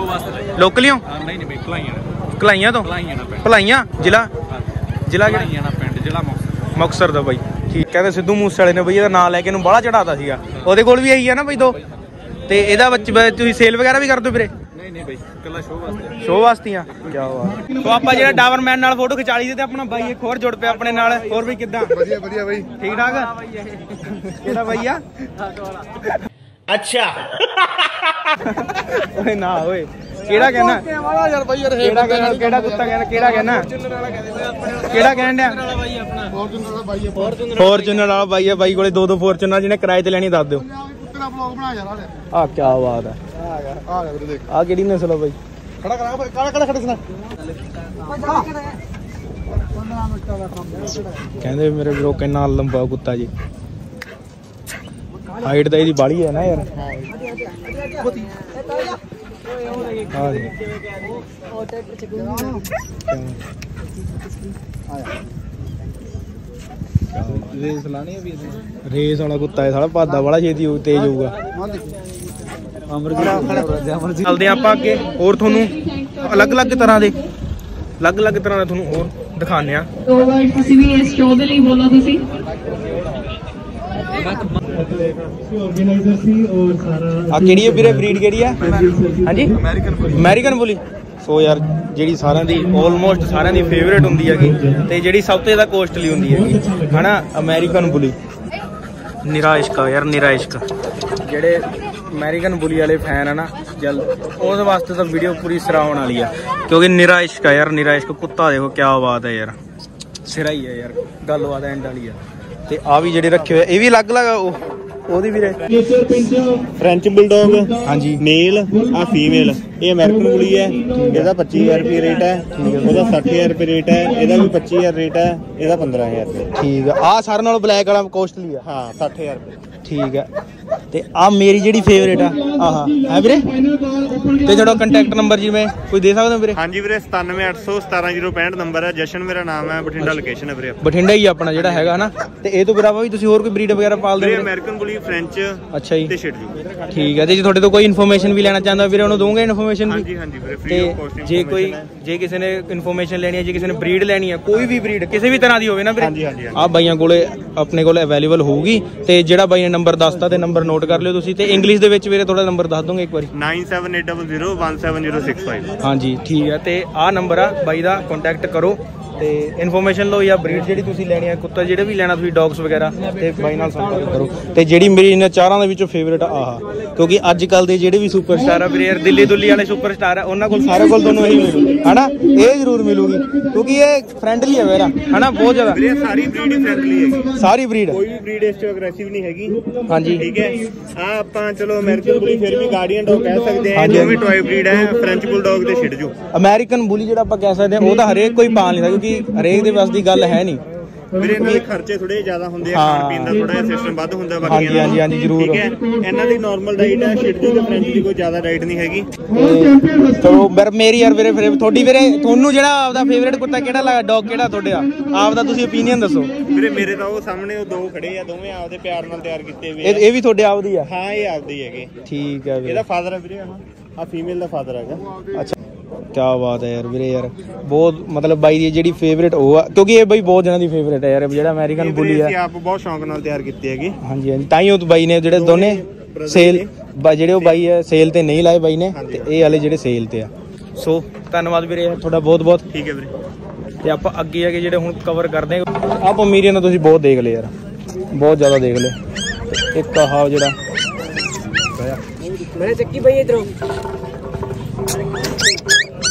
ਲੋਕਲੀਓ ਹਾਂ ਨਹੀਂ ਨਹੀਂ ਬਈ ਭਲਾਈਆਂ ਕਲਾਈਆਂ ਤੋਂ? ਭਲਾਈਆਂ ਨਾ ਪਿੰਡ। ਭਲਾਈਆਂ? ਜ਼ਿਲ੍ਹਾ? ਜ਼ਿਲ੍ਹਾ ਕਿਹੜਾ? ਪਿੰਡ ਜ਼ਿਲ੍ਹਾ ਮੁਕਤਸਰ। ਮੁਕਤਸਰ ਦਾ ਬਾਈ। ਠੀਕ ਕਹਿੰਦੇ ਸਿੱਧੂ ਮੂਸੇ ਵਾਲੇ ਨੇ ਬਈ ਇਹਦਾ ਨਾਂ ਲੈ ਕੇ ਇਹਨੂੰ ਬੜਾ ਚੜਾਤਾ ਸੀਗਾ। ਉਹਦੇ ਕੋਲ ਵੀ ਇਹੀ ਆ ਨਾ ਬਈ ਦੋ? ਤੇ ਇਹਦਾ ਵਿੱਚ ਤੁਸੀਂ ਸੇਲ ਵਗੈਰਾ ਵੀ ਕਰਦੇ ਹੋ ਵੀਰੇ? ਨਹੀਂ ਨਹੀਂ ਬਈ ਇਕੱਲਾ ਸ਼ੋਅ ਵਾਸਤੇ ਸ਼ੋਅ ਵਾਸਤੀਆਂ ਕੀ ਬਾਤ ਸੋ ਆਪਾਂ ਜਿਹੜਾ ਡਾਵਰਮੈਨ ਨਾਲ ਫੋਟੋ ਖਿਚਾ ਲਈ ਤੇ ਆਪਣਾ ਬਾਈ ਇੱਕ ਹੋਰ ਜੁੜ ਪਿਆ ਆਪਣੇ ਨਾਲ। ਹੋਰ ਵੀ ਕਿੱਦਾਂ? ਵਧੀਆ ਵਧੀਆ ਬਈ। ਠੀਕ ਠਾਕ? ਕਿਹੜਾ ਬਾਈ ਆ? ਅੱਛਾ। ਓਏ ਨਾ ਓਏ। ਕਿਹੜਾ ਕਹਿਣਾ ਵਾਲਾ ਯਾਰ ਬਈ ਯਾਰ ਕਿਹੜਾ ਕਹਿਣਾ ਕਿਹੜਾ ਕੁੱਤਾ ਕਹਿਣਾ ਕਿਹੜਾ ਕਹਿਣਾ ਕਿਹੜਾ ਕਹਿਣ ਡਿਆ? ਫੋਰਚੂਨਰ ਬਾਈ ਫੋਰਚੂਨਰ ਵਾਲਾ ਬਾਈ ਆ ਬਾਈ ਕੋਲੇ ਦੋ ਦੋ ਫੋਰਚੂਨਰ ਜਿਹਨੇ ਕਿਰਾਏ ਤੇ ਲੈਣੀ ਦੱਸ ਦਿਓ। ਆ ਕੀ ਬਾਤ ਹੈ। ਆ ਵੀਰੇ ਦੇਖ ਆ ਕਿਹੜੀ ਨਸਲ ਆ ਬਾਈ? ਖੜਾ ਕਰਾ ਕਾਲਾ ਕਾਲਾ ਖੜਾ ਸੁਣਾ ਕਹਿੰਦੇ ਮੇਰੇ ਵੀਰੋ ਕਿੰਨਾ ਲੰਬਾ ਕੁੱਤਾ ਜੀ। ਹਾਈਟ ਤਾਂ ਇਹਦੀ ਬਾੜੀ ਹੈ ਨਾ ਯਾਰ। ਆ ਦੇ ਰੇਸ ਲਾਣੀ ਆ ਵੀ ਰੇਸ ਵਾਲਾ ਕੁੱਤਾ ਹੈ ਸਾਲਾ ਭਾਦਾ ਵਾਲਾ ਛੇਤੀ ਤੇਜ਼ ਹੋਊਗਾ। ਅਮਰ ਜੀ ਚੱਲਦੇ ਹਾਂ ਆਪਾਂ ਅੱਗੇ ਹੋਰ ਤੁਹਾਨੂੰ ਅਲੱਗ-ਅਲੱਗ ਤਰ੍ਹਾਂ ਦੇ ਅਲੱਗ-ਅਲੱਗ ਤਰ੍ਹਾਂ ਦਾ ਤੁਹਾਨੂੰ ਹੋਰ ਦਿਖਾਉਂਦੇ ਆ ਦੋ ਵਰਡ ਤੁਸੀਂ ਵੀ ਇਸ ਸ਼ੋਅ ਦੇ ਲਈ ਬੋਲੋ ਤੁਸੀਂ। ਆਰਗੇਨਾਈਜ਼ਰ ਸੀ ਔਰ ਸਾਰਾ ਆ ਕਿਹੜੀ ਹੈ ਵੀਰੇ? ਬਰੀਡ ਕਿਹੜੀ ਆ ਹਾਂਜੀ? American American bully. ਸੋ ਯਾਰ ਜਿਹੜੀ ਸਾਰਿਆਂ ਦੀ ਆਲਮੋਸਟ ਸਾਰਿਆਂ ਦੀ ਫੇਵਰੇਟ ਹੁੰਦੀ ਹੈਗੀ ਤੇ ਜਿਹੜੀ ਸਭ ਤੋਂ ਜ਼ਿਆਦਾ ਕੋਸਟਲੀ ਹੁੰਦੀ ਹੈਗੀ। ਹਨਾ? American bully. ਨਿਰਾ ਇਸ਼ਕ ਆ ਯਾਰ ਨਿਰਾ ਇਸ਼ਕ ਜਿਹੜੇ ਅਮਰੀਕਨ ਬੁਲੀ ਵਾਲੇ ਫੈਨ ਆ ਨਾ ਜਲਦ। ਉਸ ਵਾਸਤੇ ਤਾਂ ਵੀਡੀਓ ਪੂਰੀ ਸਿਰਾ ਹੋਣ ਵਾਲੀ ਆ। ਕਿਉਂਕਿ ਨਿਰਾ ਇਸ਼ਕ ਆ ਯਾਰ ਨਿਰਾ ਇਸ਼ਕ ਕੁੱਤਾ ਦੇਖੋ ਕੀ ਬਾਤ ਹੈ ਯਾਰ। ਸਿਰਾ ਹੀ ਹੈ ਯਾਰ ਗੱਲਬਾਤ ਐਂਡ ਵਾਲੀ ਆ। ਤੇ ਆ ਵੀ ਜਿਹੜੇ ਰੱਖੇ ਹੋਏ ਇਹ ਵੀ ਅਲੱਗ ਅਲੱਗ ਆ ਉਹ ਉਹਦੀ ਵੀਰੇ ਫ੍ਰੈਂਚ ਬੁਲਡੌਗ ਹਾਂਜੀ। ਮੇਲ ਆ ਫੀਮੇਲ ਇਹ ਅਮਰੀਕਨ ਬੁਲੀ ਹੈ ਇਹਦਾ 25000 ਰੁਪਏ ਰੇਟ ਹੈ ਉਹਦਾ 60000 ਰੁਪਏ ਰੇਟ ਹੈ ਇਹਦਾ ਵੀ 25000 ਰੇਟ ਹੈ ਇਹਦਾ 15000 ਰੁਪਏ। ਠੀਕ ਆ। ਆ ਸਾਰਿਆਂ ਨਾਲੋਂ ਬਲੈਕ ਵਾਲਾ ਕੋਸਟਲੀ ਆ। ਹਾਂ 60000 ਰੁਪਏ। ਠੀਕ ਆ ਤੇ ਆ ਮੇਰੀ ਜਿਹੜੀ ਫੇਵਰੇਟ ਆ ਆਹਾ ਹੈ ਵੀਰੇ? ਤੇ ਤੁਹਾਡਾ ਕੰਟੈਕਟ ਨੰਬਰ ਜਿਵੇਂ ਕੋਈ ਦੇ ਸਕਦੇ ਹੋ ਵੀਰੇ? ਹਾਂਜੀ ਵੀਰੇ 97800 ਨੰਬਰ ਹੈ। ਜਸ਼ਨ ਮੇਰਾ ਨਾਮ ਹੈ ਬਠਿੰਡਾ ਲੋਕੇਸ਼ਨ ਹੈ ਵੀਰੇ। ਬਠਿੰਡਾ ਹੀ ਆਪਣਾ ਜਿਹੜਾ ਹੈਗਾ ਹਨਾ? ਤੇ ਇਹ ਤੋਂ ਬਿਲਾਵਾ ਵੀ ਤੁਸੀਂ ਹੋਰ ਕੋਈ ਬਰੀਡ ਵਗੈਰਾ ਪਾਲਦੇ ਵੀਰੇ ਹੋ ਅਮਰੀਕਨ ਬੁਲੀ ਫ੍ਰੈਂਚ ਅੱਛਾ ਜੀ। ਤੇ ਸ਼ਿਟਜੂ ਠੀਕ ਹੈ ਤੇ ਜੇ ਤੁਹਾਡੇ ਤੋਂ ਕੋਈ ਇਨਫੋਰਮੇਸ਼ਨ ਵੀ ਲੈਣਾ ਚਾਹੁੰਦਾ ਵੀਰੇ ਉਹਨੂੰ ਦੋਗੇ ਇਨਫੋਰਮੇਸ਼ਨ ਵੀ? ਹਾਂਜੀ ਹਾਂਜੀ ਵੀਰੇ ਫ੍ਰੀ ਆਫ ਕੋਸਟ ਜੇ ਕੋਈ ਜੇ ਕਿਸੇ ਨੇ ਇਨਫੋਰਮੇਸ਼ਨ ਲੈਣੀ ਹੈ ਜੇ ਕਿਸੇ ਨੇ ਬਰੀਡ ਲੈਣੀ ਹੈ ਕੋਈ ਵੀ ਬਰੀਡ ਕਿਸੇ ਵੀ ਤਰ੍ਹਾਂ ਦੀ ਹੋਵੇ ਨਾ ਵੀਰੇ। ਆ ਬਾਈਆਂ ਕੋਲੇ ਆਪਣੇ ਕੋਲੇ ਅਵੇਲੇਬਲ ਹੋਊਗੀ ਤੇ ਜਿਹੜਾ ਬਾਈ ਨੇ ਨੰਬਰ ਦੱਸਤਾ ਤੇ ਨੰਬਰ ਨੋਟ ਕਰ ਲਿਓ ਤੁਸੀਂ ਤੇ ਇੰਗਲਿਸ਼ ਦੇ ਵਿੱਚ ਵੀਰੇ ਥੋੜਾ ਨੰਬਰ ਦੱਸ ਦੋਗੇ ਇੱਕ ਵਾਰੀ। 9780017065 ਹਾਂਜੀ ਠੀਕ ਹੈ ਤੇ ਆਹ ਨੰਬਰ ਆ ਬਾਈ ਦਾ ਕੰਟੈਕਟ ਕਰੋ। ਤੇ ਇਨਫੋਰਮੇਸ਼ਨ ਲਓ ਜਾਂ ਬਰੀਡ ਜਿਹੜੀ ਤੁਸੀਂ ਲੈਣੀ ਹੈ ਕੁੱਤਾ ਜਿਹੜੇ ਵੀ ਲੈਣਾ ਤੁਸੀਂ ਡੌਗਸ ਵਗੈਰਾ ਤੇ ਬਾਈ ਨਾਲ ਸੰਪਰਕ ਕਰੋ। ਤੇ ਜਿਹੜੀ ਮੇਰੀ ਇਹਨਾਂ ਚਾਰਾਂ ਦੇ ਵਿੱਚੋਂ ਫੇਵਰੇਟ ਆਹ ਕਿਉਂਕਿ ਅੱਜ ਕੱਲ ਦੇ ਜਿਹੜੇ ਵੀ ਸੁਪਰਸਟਾਰ ਆ ਵੀਰੇ ਯਾਰ ਦਿੱਲੀ ਦੁੱਲੀ ਵਾਲੇ ਸੁਪਰਸਟਾਰ ਆ ਉਹਨਾਂ ਕੋਲ ਸਾਰੇ ਕੋਲ ਤੁਹਾਨੂੰ ਇਹੀ ਮਿਲੂ ਹਨਾ? ਇਹ ਜ਼ਰੂਰ ਮਿਲੂਗੀ ਕਿਉਂਕਿ ਇਹ ਫ੍ਰੈਂਡਲੀ ਹੈ ਮੇਰਾ ਹਨਾ? ਬਹੁਤ ਜ਼ਿਆਦਾ। ਵੀਰੇ ਸਾਰੀ ਬਰੀਡ ਫ੍ਰੈਂਡਲੀ ਹੈਗੀ। ਸਾਰੀ ਬਰੀਡ ਕੋਈ ਵੀ ਬਰੀਡ ਇਸ ਚ ਅਗਰੈਸਿਵ ਨਹੀਂ ਹੈਗੀ। ਹਾਂਜੀ। ਠੀਕ ਹੈ? ਆ ਆਪਾਂ ਚਲੋ ਅਮਰੀਕਨ ਬੁਲੀ ਫਿਰ ਵੀ ਗਾਰਡੀਅਨ ਡੌਗ ਕਹਿ ਸਕਦੇ ਆ ਇਹ ਹਾਂਜੀ। ਟੌਏ ਬਰੀਡ ਹੈ ਫ੍ਰੈਂਚ ਬੁਲਡੌਗ ਤੇ ਸ਼ਿਟਜੂ ਅਮਰੀਕਨ ਬੁਲੀ ਜਿਹੜਾ ਆਪਾਂ ਕਹਿ ਸਕਦੇ ਹਾਂ ਉਹ ਤਾਂ ਹਰੇਕ ਕੋਈ ਪਾਲ ਨਹੀਂ ਸਕਦਾ ਕਿਉਂਕਿ ਹਰੇਕ ਦੇ ਵੱਸ ਦੀ ਗੱਲ ਹੈ ਨਹੀਂ। ਵੀਰੇ ਇਹਨਾਂ ਦੇ ਖਰਚੇ ਥੋੜੇ ਜ਼ਿਆਦਾ ਹੁੰਦੇ ਆ। ਖਾਣ ਪੀਣ ਦਾ ਥੋੜਾ ਜਿਹਾ ਸਿਸਟਮ ਵੱਧ ਹੁੰਦਾ ਹਾਂਜੀ, ਬਾਕੀਆਂ ਨਾਲੋਂ। ਹਾਂਜੀ, ਹਾਂਜੀ, ਜ਼ਰੂਰ। ਠੀਕ ਹੈ ਇਹਨਾਂ ਦੀ ਨਾਰਮਲ ਡਾਈਟ ਹੈ ਸ਼ਿਟਜੂ ਤੇ ਫ੍ਰੈਂਚ ਦੀ ਕੋਈ ਜ਼ਿਆਦਾ ਡਾਈਟ ਨਹੀਂ ਹੈਗੀ। ਚਲੋ ਪਰ ਮੇਰੀ ਯਾਰ ਵੀਰੇ ਫਿਰ ਤੁਹਾਡੀ ਵੀਰੇ ਤੁਹਾਨੂੰ ਜਿਹੜਾ ਆਪਦਾ ਫੇਵਰੇਟ ਕੁੱਤਾ ਕਿਹੜਾ ਲੱਗਾ ਡੌਗ ਕਿਹੜਾ ਤੁਹਾਡੇ ਆ? ਆਪਦਾ ਤੁਸੀਂ opinion ਦੱਸੋ। ਵੀਰੇ ਮੇਰੇ ਤਾਂ ਉਹ ਸਾਹਮਣੇ ਉਹ ਦੋ ਖੜੇ ਆ ਦੋਵੇਂ ਆਪਦੇ ਪਿਆਰ ਨਾਲ ਤਿਆਰ ਕੀਤੇ ਹੋਏ ਇਹ ਆ ਵੀ ਤੁਹਾਡੇ ਆਪਦੀ ਆ? ਹਾਂ ਇਹ ਆਪਦੇ ਹੈਗੇ। ਠੀਕ ਹੈ ਵੀਰੇ। ਇਹਦਾ ਫਾਦਰ ਹੈ ਵੀਰੇ ਆ ਫੀਮੇਲ ਦਾ ਫਾਦਰ ਹੈਗਾ। ਅੱਛਾ। ਕੀ ਬਾਤ ਹੈ ਯਾਰ ਵੀਰੇ ਯਾਰ। ਬਹੁਤ ਮਤਲਬ ਬਾਈ ਦੀ ਜਿਹੜੀ ਫੇਵਰੇਟ ਉਹ ਆ ਕਿਉਂਕਿ ਇਹ ਬਾਈ ਬਹੁਤ ਜਣਾਂ ਦੀ ਫੇਵਰੇਟ ਹੈ ਯਾਰ ਜਿਹੜਾ ਅਮਰੀਕਨ ਬੁਲੀ ਆ। ਆਪ ਬਹੁਤ ਸ਼ੌਂਕ ਨਾਲ ਤਿਆਰ ਕੀਤੇ ਹੈਗੇ। ਹਾਂਜੀ ਹਾਂਜੀ। ਤਾਂ ਹੀ ਉਹ ਬਾਈ ਨੇ ਜਿਹੜੇ ਦੋਨੇ ਸੇਲ ਜਿਹੜੇ ਉਹ ਬਾਈ ਹੈ ਸੇਲ ਤੇ ਨਹੀਂ ਲਾਏ ਬਾਈ ਨੇ ਤੇ ਇਹ ਵਾਲੇ ਜਿਹੜੇ ਸੇਲ ਤੇ ਆ। ਸੋ ਧੰਨਵਾਦ ਵੀਰੇ ਤੁਹਾਡਾ ਬਹੁਤ ਬਹੁਤ। ਠੀਕ ਹੈ ਵੀਰੇ। ਤੇ ਆਪਾਂ ਅੱਗੇ ਆ ਕੇ ਜਿਹੜੇ ਹੁਣ ਕਵਰ ਕਰਦੇ ਆ ਪਮੀਰੀਅਨ ਨਾਲ ਤੁਸੀਂ ਬਹੁਤ ਦੇਖ ਲਏ ਯਾਰ। ਬਹੁਤ ਜ਼ਿਆਦਾ ਦੇਖ ਲਏ। ਇੱਕ ਆਹ ਜਿਹੜਾ ਮੇਰੇ ਚੱਕੀ ਪਈ ਇਧਰੋਂ।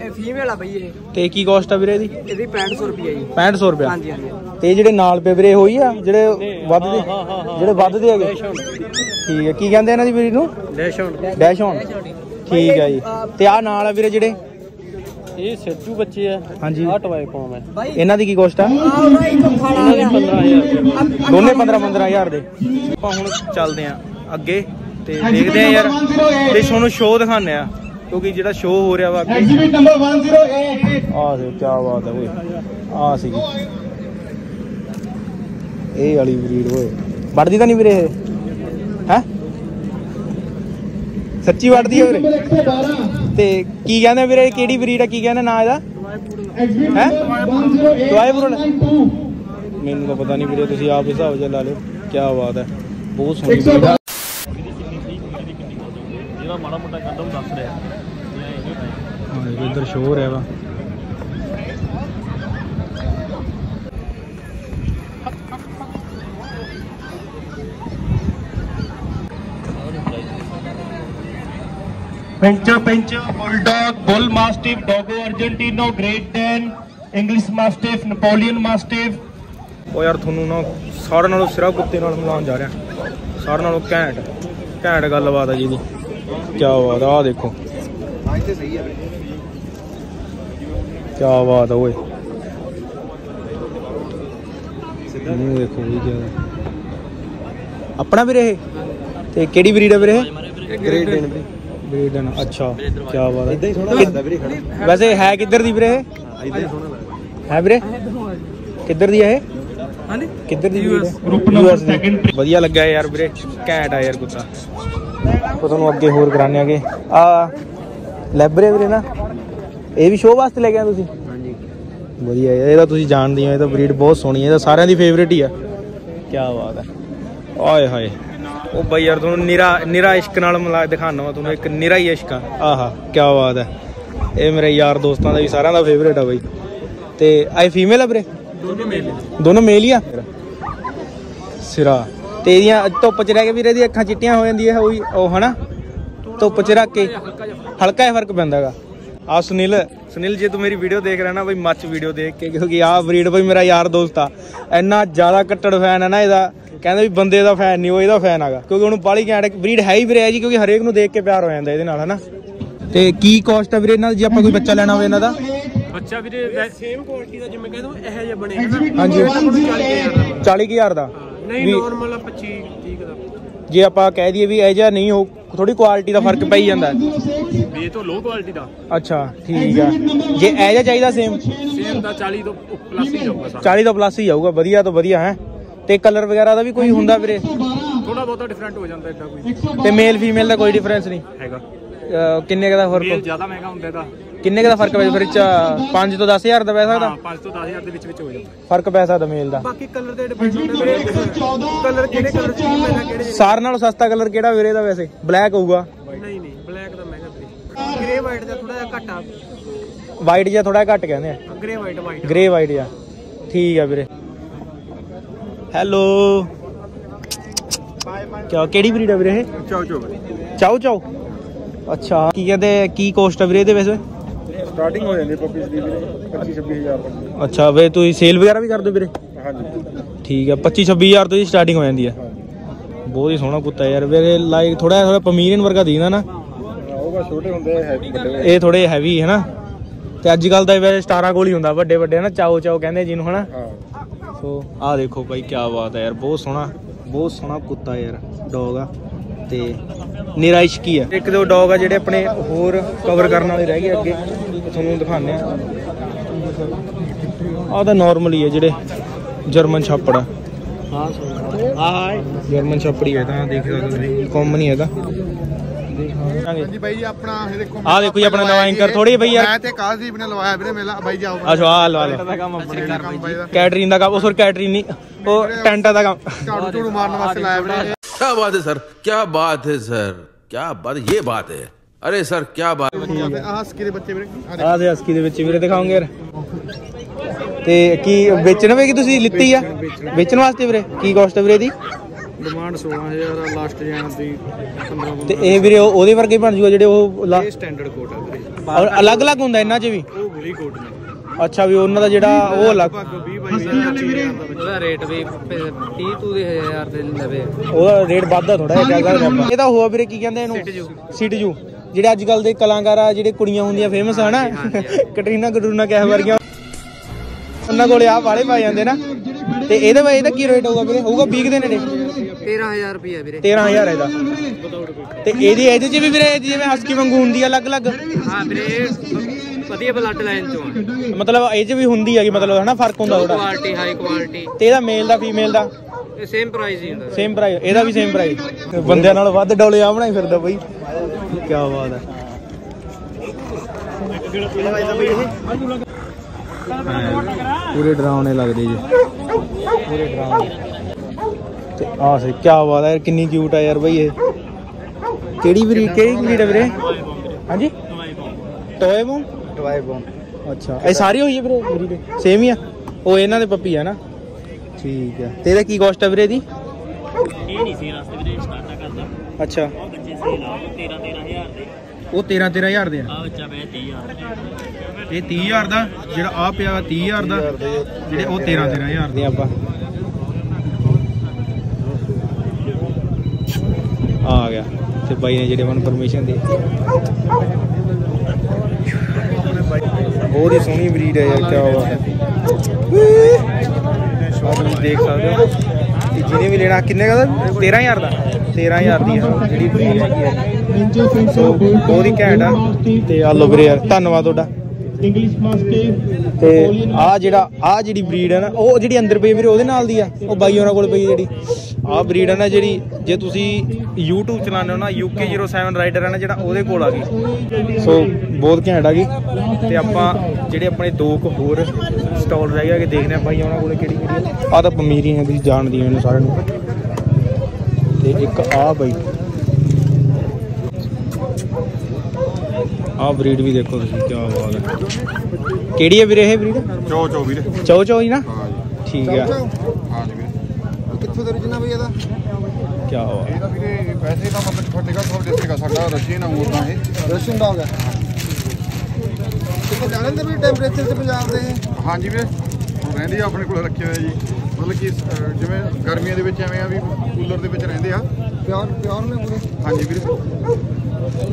ਇਹ ਫੀਮੇਲ ਆ ਬਈ ਇਹ। ਤੇ ਕੀ ਕਾਸਟ ਆ ਵੀਰੇ ਇਹਦੀ? ਇਹਦੀ 6500 ਰੁਪਏ ਜੀ। 6500 ਰੁਪਏ ਹਾਂਜੀ ਹਾਂਜੀ। ਤੇ ਜਿਹੜੇ ਨਾਲ ਪੇ ਵੀਰੇ ਹੋਈ ਆ ਜਿਹੜੇ ਵੱਧਦੇ ਜਿਹੜੇ ਵੱਧਦੇ ਹੈਗੇ? ਠੀਕ ਹੈ ਕੀ ਕਹਿੰਦੇ ਇਹਨਾਂ ਦੀ ਵੀਰੇ ਨੂੰ ਡੈਸ਼ ਆਨ ਡੈਸ਼ ਔਨ ਠੀਕ ਹੈ ਜੀ। ਤੇ ਆ ਨਾਲ ਆ ਵੀਰੇ ਜਿਹੜੇ? ਇਹ ਸੱਜੂ ਬੱਚੇ ਆ। ਹਾਂਜੀ। ਟਵਾਏ ਫਾਰਮ ਹੈ ਇਹਨਾਂ ਦੀ ਕੀ ਕੋਸਟ ਆ? ਇਹਨਾਂ ਦੀ 15000 ਦੋਨੇ 15 15000 ਦੇ। ਆਪਾਂ ਹੁਣ ਚੱਲਦੇ ਆ ਅੱਗੇ ਤੇ ਦੇਖਦੇ ਆ ਯਾਰ ਤੇ ਤੁਹਾਨੂੰ ਸ਼ੋਅ ਦਿਖਾਉਂਦੇ ਆ ਕਿਉਂਕਿ ਜਿਹੜਾ ਸ਼ੋਅ ਹੋ ਰਿਹਾ ਵਾ ਅੱਗੇ। ਨੰਬਰ 1088 ਆਹ ਦੇਖੋ ਕੀ ਬਾਤ ਹੈ ਓਏ। ਆਹ ਸੀ ਇਹ ਵਾਲੀ ਬਰੀਡ ਓਏ। ਵੱਢਦੀ ਤਾਂ ਨਹੀਂ ਵੀਰੇ ਹੈ? ਸੱਚੀ ਵੱਢਦੀ ਹੈ ਤੇ ਕੀ ਕਹਿੰਦੇ ਵੀਰੇ? ਕਿਹੜੀ ਬਰੀਡ ਹੈ ਕੀ ਕਹਿੰਦੇ ਨਾਂ ਇਹਦਾ? ਹੈ? ਦਵਾਈ ਬੁਰਲ ਮੈਨੂੰ ਤਾਂ ਪਤਾ ਨਹੀਂ ਵੀਰੇ ਤੁਸੀਂ ਆਪ ਹਿਸਾਬ ਜਿਹਾ ਲਾ ਲਿਓ। ਕੀ ਬਾਤ ਹੈ ਬਹੁਤ ਸੋਹਣੀ ਆ। ਹਾਂ ਵਾ Pincher Pincher, Bulldog, Bull Mastiff, Dogo Argentino, Great Dane, English Mastiff, Napoleon Mastiff. ਉਹ ਯਾਰ ਤੁਹਾਨੂੰ ਨਾ ਸਾਰਿਆਂ ਨਾਲੋਂ ਸਿਰਾ ਕੁੱਤੇ ਨਾਲ ਮਿਲਾਉਣ ਜਾ ਰਿਹਾ ਸਾਰਿਆਂ ਨਾਲੋਂ ਘੈਂਟ ਘੈਂਟ ਗੱਲਬਾਤ ਆ ਜੀ ਦੀ ਕੀ ਬਾਤ ਆ ਆਹ ਦੇਖੋ ਕੀ ਬਾਤ ਆ ਓਏ। ਮੂੰਹ ਦੇਖੋ ਵੀ ਜ਼ਿਆਦਾ ਆਪਣਾ ਵੀਰੇ ਇਹ? ਤੇ ਕਿਹੜੀ ਬਰੀਡ ਹੈ ਵੀਰੇ ਇਹ? ਗ੍ਰੇਟ ਡੇਨ ਗ੍ਰੇਟ ਡੇਨ ਅੱਛਾ ਕੀ ਬਾਤ ਹੈ ਇਦਾਂ ਹੀ ਸੋਹਣਾ ਲੱਗਦਾ ਵੀਰੇ ਵੈਸੇ ਹੈ ਕਿੱਧਰ ਦੀ ਵੀਰੇ ਇਹ? ਇਦਾਂ ਹੀ ਸੋਹਣਾ ਲੱਗਦਾ। ਹੈ ਵੀਰੇ? ਕਿੱਧਰ ਦੀ ਹੈ ਇਹ? ਹਾਂਜੀ? ਕਿੱਧਰ ਦੀ ਯੂਐਸ Group number second. ਵਧੀਆ ਲੱਗਾ ਯਾਰ ਵੀਰੇ ਘੈਂਟ ਆ ਯਾਰ ਕੁੱਤਾ। ਤੁਹਾਨੂੰ ਅੱਗੇ ਹੋਰ ਕਰਾਣੇ ਆਗੇ। ਆ ਲੈਬਰੇ ਵੀਰੇ ਨਾ। ਇਹ ਵੀ ਸ਼ੋਅ ਵਾਸਤੇ ਲੈ ਕੇ ਤੁਸੀਂ? ਹਾਂਜੀ। ਵਧੀਆ ਇਹ ਤਾਂ ਤੁਸੀਂ ਜਾਣਦੇ ਹੋ ਇਹ ਤਾਂ ਬਰੀਡ ਬਹੁਤ ਸੋਹਣੀ ਹੈ ਇਹ ਤਾਂ ਸਾਰਿਆਂ ਦੀ ਫੇਵਰੇਟ ਹੀ ਆ। ਕੀ ਬਾਤ ਹੈ। ਆਏ ਹਾਏ। ਉਹ ਬਈ ਯਾਰ ਤੁਹਾਨੂੰ ਨਿਰਾ ਨਿਰਾ ਇਸ਼ਕ ਨਾਲ ਮਿਲਾ ਦਿਖਾਣਾ ਵਾ ਤੁਹਾਨੂੰ ਇੱਕ ਨਿਰਾ ਹੀ ਇਸ਼ਕ ਆ। ਆਹਾ ਕੀ ਬਾਤ ਹੈ। ਇਹ ਮੇਰੇ ਯਾਰ ਦੋਸਤਾਂ ਦਾ ਵੀ ਸਾਰਿਆਂ ਦਾ ਫੇਵਰੇਟ ਆ ਬਈ। ਤੇ ਆਈ ਫੀਮੇਲ ਆ ਵੀਰੇ? ਦੋਨੋਂ ਮੇਲ ਦੋਨੋਂ ਮੇਲ ਹੀ ਆ? ਸਿਰਾ। ਤੇ ਇਹਦੀਆਂ ਧੁੱਪ ਚ ਰਹਿ ਕੇ ਵੀਰੇ ਦੀ ਅੱਖਾਂ ਚਿੱਟੀਆਂ ਹੋ ਜਾਂਦੀਆਂ ਉਹ ਹੀ- ਉਹ ਹਨਾ? ਧੁੱਪ ਚ ਰੱਖ ਕੇ। ਹਲਕਾ ਜਿਹਾ ਫ਼ਰਕ। ਪੈਂਦਾ ਹੈਗਾ ਆ ਸੁਨੀਲ ਸੁਨੀਲ ਜੇ ਤੂੰ ਮੇਰੀ ਵੀਡੀਓ ਦੇਖ ਰਿਹਾ ਨਾ ਬਈ ਮੱਚ ਵੀਡੀਓ ਦੇਖ ਕੇ ਕਿਉਂਕਿ ਆਹ ਬਰੀਡ ਬਈ ਮੇਰਾ ਯਾਰ ਦੋਸਤ ਆ। ਇੰਨਾ ਜ਼ਿਆਦਾ ਕੱਟੜ ਫੈਨ ਹੈ ਨਾ ਇਹਦਾ ਕਹਿੰਦਾ ਵੀ ਬੰਦੇ ਦਾ ਫੈਨ ਨਹੀਂ ਉਹ ਇਹਦਾ ਫੈਨ ਹੈਗਾ ਕਿਉਂਕਿ ਉਹਨੂੰ ਬਾਲੀ ਘੈਂਟ ਬਰੀਡ ਹੈ ਹੀ ਵੀਰੇ ਹੈ ਜੀ ਕਿਉਂਕਿ ਹਰੇਕ ਨੂੰ ਦੇਖ ਕੇ ਪਿਆਰ ਹੋ ਜਾਂਦਾ ਇਹਦੇ ਨਾਲ ਹਨਾ? ਤੇ ਕੀ ਕਾਸਟ ਹੈ ਵੀਰੇ ਇਹਨਾਂ ਦੀ ਜੇ ਆਪਾਂ ਕੋਈ ਬੱਚਾ ਲੈਣਾ ਹੋਵੇ ਇਹਨਾਂ ਦਾ? ਬੱਚਾ ਵੀਰੇ ਸੇਮ ਕੁਆਲਿਟੀ ਦਾ ਜਿਵੇਂ ਕਹਿੰਦਾ ਇਹੋ ਜਿਹਾ ਬਣੇ ਹਾਂਜੀ। 40000 ਦਾ। ਨਹੀਂ ਨਾਰਮਲ 25 30 ਦਾ। ਜੇ ਆਪਾਂ ਕਹਿ ਦਈਏ ਵੀ ਇਹ ਜਿਹਾ ਨਹੀਂ ਹੋ ਥੋੜੀ ਕੁਆਲਿਟੀ ਦਾ ਫ਼ਰਕ ਪਈ ਜਾਂਦਾ। ਵੀ ਇਹ ਤੋਂ ਲੋ ਕੁਆਲਿਟੀ ਦਾ। ਅੱਛਾ ਠੀਕ ਆ। ਜੇ ਇਹ ਜਿਹਾ ਚਾਹੀਦਾ ਸੇਮ ਸੇਮ ਦਾ 40 ਤੋਂ ਪਲੱਸ ਹੀ ਜਾਊਗਾ ਸਾਰਾ। 40 ਤੋਂ ਪਲੱਸ ਹੀ ਜਾਊਗਾ ਵਧੀਆ ਤੋਂ ਵਧੀਆ ਹੈ। ਤੇ ਕਲਰ ਵਗੈਰਾ ਦਾ ਵੀ ਕੋਈ ਹੁੰਦਾ ਵੀਰੇ? ਥੋੜਾ ਬਹੁਤਾ ਡਿਫਰੈਂਟ ਹੋ ਜਾਂਦਾ ਇਦਾਂ ਕੋਈ। ਤੇ ਮੇਲ ਫੀਮੇਲ ਦਾ ਕੋਈ ਡਿਫਰੈਂਸ ਨਹੀਂ? ਹੈਗਾ। ਕਿੰਨੇ ਦਾ ਮੇਲ ਫ਼ਰਕ ਜ਼ਿਆਦਾ ਮਹਿੰਗਾ ਹੁੰਦਾ ਇਹਦਾ। ਕਿੰਨੇ ਕੁ ਦਾ ਫ਼ਰਕ ਪੈ ਫਿਰ ਚ 5 ਤੋਂ 10000 ਦਾ ਪੈ ਸਕਦਾ? ਹਾਂ 5 ਤੋਂ 10000 ਦੇ ਵਿੱਚ ਵਿੱਚ ਹੋ ਜਾਂਦਾ ਫ਼ਰਕ ਪੈ ਸਕਦਾ ਮੇਲ ਦਾ। ਬਾਕੀ ਕਲਰ ਤੇ ਡਿਪੈਂਡ ਹੁੰਦਾ ਕਲਰ ਕਿਹੜੇ ਕਲਰ ਚ ਪੈਣਾ ਕਿਹੜੇ ਸਾਰ ਨਾਲੋਂ ਸਸਤਾ ਕਲਰ ਕਿਹੜਾ ਵੀਰੇ ਦਾ ਵੈਸੇ? ਬਲੈਕ ਹੋਊਗਾ। ਨਹੀਂ ਨਹੀਂ ਬਲੈਕ ਦਾ ਮਹਿੰਗਾ ਵੀਰੇ। ਗ੍ਰੇ ਵਾਈਟ ਦਾ ਥੋੜਾ ਜਿਹਾ ਘੱਟ। ਆ ਵਾਈਟ ਜਿਹਾ ਥੋੜਾ ਘੱਟ ਕਹਿੰਦੇ ਆ। Grey white white grey white ਜਿਹਾ। ਠੀਕ ਆ ਵੀਰੇ। ਹੈਲੋ ਕਿਆ ਕਿਹੜੀ ਬਰੀਡ ਆ ਵੀਰੇ ਇਹ? ਚਾਓ ਚਾਓ। ਚਾਉ ਚਾਉ ਅੱਛਾ ਕੀ ਕਹਿੰਦੇ ਕੀ ਕੋਸਟ ਆ ਵੀਰੇ ਇਹਦੇ ਵੈਸੇ? ਸਟਾਰਟਿੰਗ ਹੋ ਜਾਂਦੀ ਪੱਪੀਸ ਦੀ ਵੀਰੇ 25 26000 ਤੱਕ ਅੱਛਾ ਵੇ ਤੁਸੀਂ ਸੇਲ ਵਗੈਰਾ ਵੀ ਕਰਦੇ ਹੋ ਵੀਰੇ? ਹਾਂਜੀ। ਠੀਕ ਆ 25 26000 ਤੋਂ ਹੀ ਸਟਾਰਟਿੰਗ ਹੋ ਜਾਂਦੀ ਆ। ਬਹੁਤ ਹੀ ਸੋਹਣਾ ਕੁੱਤਾ ਯਾਰ ਵੀਰੇ ਲਾਈਕ ਥੋੜਾ ਥੋੜਾ ਪਮੀਰੀਅਨ ਵਰਗਾ ਦੀਦਾ ਨਾ। ਉਹ ਬਸ ਛੋਟੇ ਹੁੰਦੇ ਹੈ ਵੱਡੇ ਇਹ ਥੋੜੇ ਹੈਵੀ ਹੈ ਨਾ ਤੇ ਅੱਜ ਕੱਲ ਤਾਂ ਵੈਸੇ ਸਟਾਰਾਂ ਕੋਲ ਹੀ ਹੁੰਦਾ ਵੱਡੇ ਵੱਡੇ ਹਨਾ? ਚਾਓ ਚਾਓ ਕਹਿੰਦੇ ਜਿਹਨੂੰ ਹਨਾ? ਹਾਂ। ਸੋ ਆਹ ਦੇਖੋ ਭਾਈ ਕੀ ਬਾਤ ਹੈ ਯਾਰ ਬਹੁਤ ਸੋਹਣਾ ਬਹੁਤ ਸੋਹਣਾ ਕੁੱਤਾ ਯਾਰ ਡੌਗ ਆ। ਤੇ ਨਿਰਾ ਇਸ਼ਕੀ ਆ? ਇੱਕ ਦੋ ਡੌਗ ਆ ਜਿਹੜੇ ਆਪਣੇ ਹੋਰ ਕਵਰ ਕਰਨ ਵਾਲੇ ਰਹਿ ਗਏ ਅੱਗੇ। ਤੁਹਾਨੂੰ ਦਿਖਾਉਂਦੇ ਆ ਆ ਤਾਂ ਨਾਰਮਲ ਹੀ ਹੈ ਜਿਹੜੇ ਜਰਮਨ ਛਾਪੜ ਆ। ਹਾਂ ਸਰ ਹਾਏ ਜਰਮਨ ਛਾਪੜੀ ਹੈ ਤਾਂ ਦੇਖ ਸਕਦੇ ਤੁਸੀਂ ਕਾਮਨ ਹੀ ਹੈਗਾ ਹਾਂਜੀ ਬਾਈ ਜੀ ਆਪਣਾ ਇਹ ਦੇਖੋ ਆ ਦੇਖੋ ਜੀ ਆਪਣਾ ਨਵਾਂ ਐਂਕਰ ਥੋੜੀ ਬਈ ਯਾਰ। ਮੈਂ ਤੇ ਕਾਜ਼ਦੀਪ ਨੇ ਲਵਾਇਆ ਵੀਰੇ ਮੇਲਾ ਬਾਈ ਜਾਓ ਅੱਛਾ ਆ ਲਵਾ ਲੈ ਦਾ ਕੰਮ ਆਪਣੇ ਘਰ ਬਾਈ ਕੈਟਰਿੰਗ ਦਾ। ਕੰਮ ਉਹ ਸਰ ਕੈਟਰਿੰਗ ਨਹੀਂ ਉਹ ਟੈਂਟਾਂ ਦਾ ਕੰਮ। ਝਾੜੂ ਝੂੜੂ ਮਾਰਨ ਵਾਸਤੇ ਲਾਇਆ ਵੀਰੇ। ਕੀ ਬਾਤ ਹੈ ਸਰ ਕੀ ਬਾਤ ਹੈ ਸਰ ਕੀ ਬਾਤ ਇਹ ਬਾਤ ਹੈ। ਅਰੇ ਸਰ ਕੀ ਬਾਤ ਹੈ ਆਹ ਹਸਕੀ ਦੇ ਬੱਚੇ ਵੀਰੇ ਆਹ ਦੇ ਹਸਕੀ ਦੇ ਬੱਚੇ ਵੀਰੇ ਦਿਖਾਉਂਗੇ ਯਾਰ ਤੇ ਕੀ ਵੇਚਣ ਵੇਗੀ ਤੁਸੀਂ ਲਿੱਤੀ ਆ ਵੇਚਣ ਵਾਸਤੇ ਵੀਰੇ ਕੀ ਕਾਸਟ ਹੈ ਵੀਰੇ ਦੀ ਡਿਮਾਂਡ 16000 ਆ ਲਾਸਟ ਜਾਣ ਦੀ 15 ਤੇ ਇਹ ਵੀਰੇ ਉਹਦੇ ਵਰਗੇ ਬਣ ਜੂਗਾ ਜਿਹੜੇ ਉਹ ਸਟੈਂਡਰਡ ਕੋਟ ਆ ਵੀਰੇ ਔਰ ਅਲੱਗ-ਅਲੱਗ ਹੁੰਦਾ ਇਹਨਾਂ 'ਚ ਵੀ ਉਹ ਗਲੀ ਕੋਟ ਨੇ ਅੱਛਾ ਵੀ ਉਹਨਾਂ ਦਾ ਜਿਹੜਾ ਉਹ ਅਲੱਗ 20 22 ਉਹਦਾ ਰੇਟ ਵੀ 30 ਤੋਂ ਦੇ 1000 ਦੇ ਲਵੇ ਉਹਦਾ ਰੇਟ ਵੱਧਦਾ ਥੋੜਾ ਜਿਹਾ ਇਹਦਾ ਹੋਆ ਵੀਰੇ ਕੀ ਕਹਿੰਦੇ ਇਹਨੂੰ ਜਿਹੜੇ ਅੱਜ ਕੱਲ ਦੇ ਕਲਾਕਾਰ ਆ ਜਿਹੜੇ ਕੁੜੀਆਂ ਹੁੰਦੀਆਂ ਫੇਮਸ ਹਨਾ ਕਟਰੀਨਾ ਕਟਰੂਨਾ ਕਹਿ ਵਰਗੀਆਂ। ਉਹਨਾਂ ਕੋਲੇ ਆਹ ਵਾਲੇ ਪਾਏ ਜਾਂਦੇ ਨਾ। ਤੇ ਇਹਦੇ ਵਾ ਇਹਦਾ ਕੀ ਰੇਟ ਹੋਊਗਾ ਵੀਰੇ? ਹੋਊਗਾ 20 ਦੇ ਨੇੜੇ 13000 ਰੁਪਏ ਵੀਰੇ। 13000 ਇਹਦਾ। ਤੇ ਇਹਦੀ ਇਹਦੇ ਚ ਵੀ ਵੀਰੇ ਜਿਵੇਂ ਹਸਕੀ ਵਾਂਗੂ ਹੁੰਦੀ ਆ ਅਲੱਗ-ਅਲੱਗ। ਹਾਂ ਵੀਰੇ ਵਧੀਆ ਬਲੱਡ ਲਾਈਨ ਚੋਂ ਆ। ਮਤਲਬ ਇਹ ਚ ਵੀ ਹੁੰਦੀ ਹੈਗੀ ਮਤਲਬ ਹਨਾ ਫ਼ਰਕ ਹੁੰਦਾ ਥੋੜਾ ਕੁਆਲਿਟੀ ਹਾਈ ਕੁਆਲਿਟੀ ਤੇ ਇਹਦਾ ਮੇਲ ਦਾ ਫੀਮੇਲ ਦਾ? ਸੇਮ ਪ੍ਰਾਈਸ ਹੀ ਹੁੰਦਾ ਸੇਮ ਪ੍ਰਾਈਸ ਇਹਦਾ ਵੀ ਸੇਮ ਪ੍ਰਾਈਸ ਬੰਦਿਆਂ ਨਾਲ ਵੱਧ ਡੋਲੇ ਆ ਬਣਾਈ ਫਿਰਦਾ ਬਈ। ਕੀ ਬਾਤ ਹੈ। ਪੂਰੇ ਡਰਾਉਣੇ ਲੱਗਦੇ ਜੀ। ਪੂਰੇ ਡਰਾਉਣੇ। ਤੇ ਆ ਸੇ ਕੀ ਬਾਤ ਹੈ ਯਾਰ ਕਿੰਨੀ ਕਿਊਟ ਆ ਯਾਰ ਬਈ ਇਹ। ਕਿਹੜੀ ਬਰੀ ਕਿਹੜੀ ਹੈ ਵੀਰੇ? ਹਾਂਜੀ? ਟੋਏ ਬੋਂ ਟਵਾਈ ਬੋਨ ਅੱਛਾ ਇਹ ਸਾਰੀ ਹੋਈ ਹੈ ਵੀਰੇ ਬਰੀਡ ਸੇਮ ਹੀ ਆ? ਉਹ ਇਹਨਾਂ ਦੇ ਪੱਪੀ ਆ ਨਾ? ਠੀਕ ਹੈ ਤੇ ਇਹਦਾ ਕੀ ਕਾਸਟ ਹੈ ਵੀਰੇ ਦੀ ਇਹ ਨਹੀਂ ਸੀ ਰਸਤੇ ਵੀਰੇ ਸਟਾਰਟਾ ਕਰਦਾ ਅੱਛਾ। ਉਹ ਬੱਚੇ ਸੇਲ ਆ 13 13000 ਦੇ। ਉਹ 13 13000 ਦੇ ਆ। ਆ ਬੱਚਾ ਪਿਆ 30000 ਇਹ 30000 ਦਾ ਜਿਹੜਾ ਆ ਪਿਆ 30000 ਦਾ ਜਿਹੜੇ ਉਹ 13 13000 ਦੇ ਆਪਾਂ। ਆ ਗਿਆ। ਤੇ ਬਾਈ ਨੇ ਜਿਹੜੇ ਮਨ ਪਰਮਿਸ਼ਨ ਦੇ। ਬਹੁਤ ਹੀ ਸੋਹਣੀ ਬਰੀਡ ਹੈ ਯਾਰ ਕੀ ਬਾਤ ਹੈ। ਆਹ ਤੁਸੀਂ ਦੇਖ ਸਕਦੇ ਹੋ। ਜਿਹਨੇ ਵੀ ਲੈਣਾ ਕਿੰਨੇ ਦਾ? 13000 ਦਾ। 13000 ਦੀ ਜਿਹੜੀ ਬਰੀਡ ਹੈਗੀ ਹੈ। ਸੋ ਬਹੁਤ ਹੀ ਘੈਂਟ ਆ। ਤੇ ਆ ਲੋ ਵੀਰੇ ਯਾਰ ਧੰਨਵਾਦ ਤੁਹਾਡਾ। ਤੇ ਆ ਜਿਹੜਾ ਆ ਜਿਹੜੀ ਬਰੀਡ ਹੈ ਨਾ ਉਹ ਜਿਹੜੀ ਅੰਦਰ ਪਈ ਵੀਰੇ ਉਹਦੇ ਨਾਲ ਦੀ ਆ। ਉਹ ਬਾਈ ਉਹਨਾਂ ਕੋਲ ਪਈ ਜਿਹੜੀ। ਆ ਬਰੀਡ ਹੈ ਨਾ ਜਿਹੜੀ ਜੇ ਤੁਸੀਂ YouTube ਚਲਾਉਂਦੇ ਹੋ ਨਾ UK07 ਰਾਈਡਰ ਹੈ ਨਾ ਜਿਹੜਾ ਉਹਦੇ ਕੋਲ ਆ ਗਈ। ਸੋ ਬਹੁਤ ਘੈਂਟ ਆ ਗਈ। ਤੇ ਆਪਾਂ ਜਿਹੜੇ ਆਪਣੇ ਦੋ ਕੁ ਹੋਰ ਸਟਾਲ ਰਹਿ ਗਏ ਕਿ ਦੇਖਦੇ ਆ ਬਾਈ ਉਹਨਾਂ ਕੋਲ ਕਿਹੜੀ ਕਿਹੜੀ ਆ ਤਾਂ ਪਮੀਰੀ ਹੈ ਤੁਸੀਂ ਜਾਣਦੀ ਹੋ ਇਹਨੂੰ ਸਾਰਿਆਂ ਨੂੰ। ਤੇ ਇੱਕ ਆ ਬਾਈ। ਆ ਬਰੀਡ ਵੀ ਦੇਖੋ ਤੁਸੀਂ ਕੀ ਬਾਤ ਹੈ। ਕਿਹੜੀ ਹੈ ਵੀਰੇ ਇਹ ਬਰੀਡ? ਚੋ ਚੋ ਵੀਰੇ। ਚੌ ਚੌ ਹੀ ਨਾ? ਹਾਂ ਜੀ। ਠੀਕ ਆ। ਹਾਂ ਜੀ ਵੀਰੇ। ਕਿੱਥੋਂ ਦੇ ਰਜਨਾ ਬਈ ਇਹਦਾ? ਕੀ ਬਾਤ ਇਹਦਾ ਵੀਰੇ ਵੈਸੇ ਤਾਂ ਮਤਲਬ ਫਟੇਗਾ ਸਭ ਡਿਸਟ੍ਰਿਕਟ ਸਾਡਾ ਰਸ਼ੀਅਨ ਅੰਗੂਰ ਦਾ ਇਹ। ਰਸ਼ੀਅਨ ਦਾ ਹੋ। ਗਿਆ ਕਿਤੇ ਜਾਣਦੇ ਵੀ ਟੈਂਪਰੇਚਰ ਤੇ ਪੰਜਾਬ ਦੇ? ਹਾਂ ਜੀ ਵੀਰੇ। ਰਹਿੰਦੇ ਆ ਆਪਣੇ ਕੋਲ ਰੱਖੇ ਹੋਏ ਜੀ। ਮਤਲਬ ਕਿ ਜਿਵੇਂ ਗਰਮੀਆਂ ਦੇ ਵਿੱਚ ਐਵੇਂ ਆ ਵੀ ਕੂਲਰ ਦੇ ਵਿੱਚ ਰਹਿੰਦੇ ਆ। ਪਿਓਰ ਪਿਓਰ ਨੇ ਪੂਰੇ। ਹਾਂ ਜੀ ਵੀਰੇ।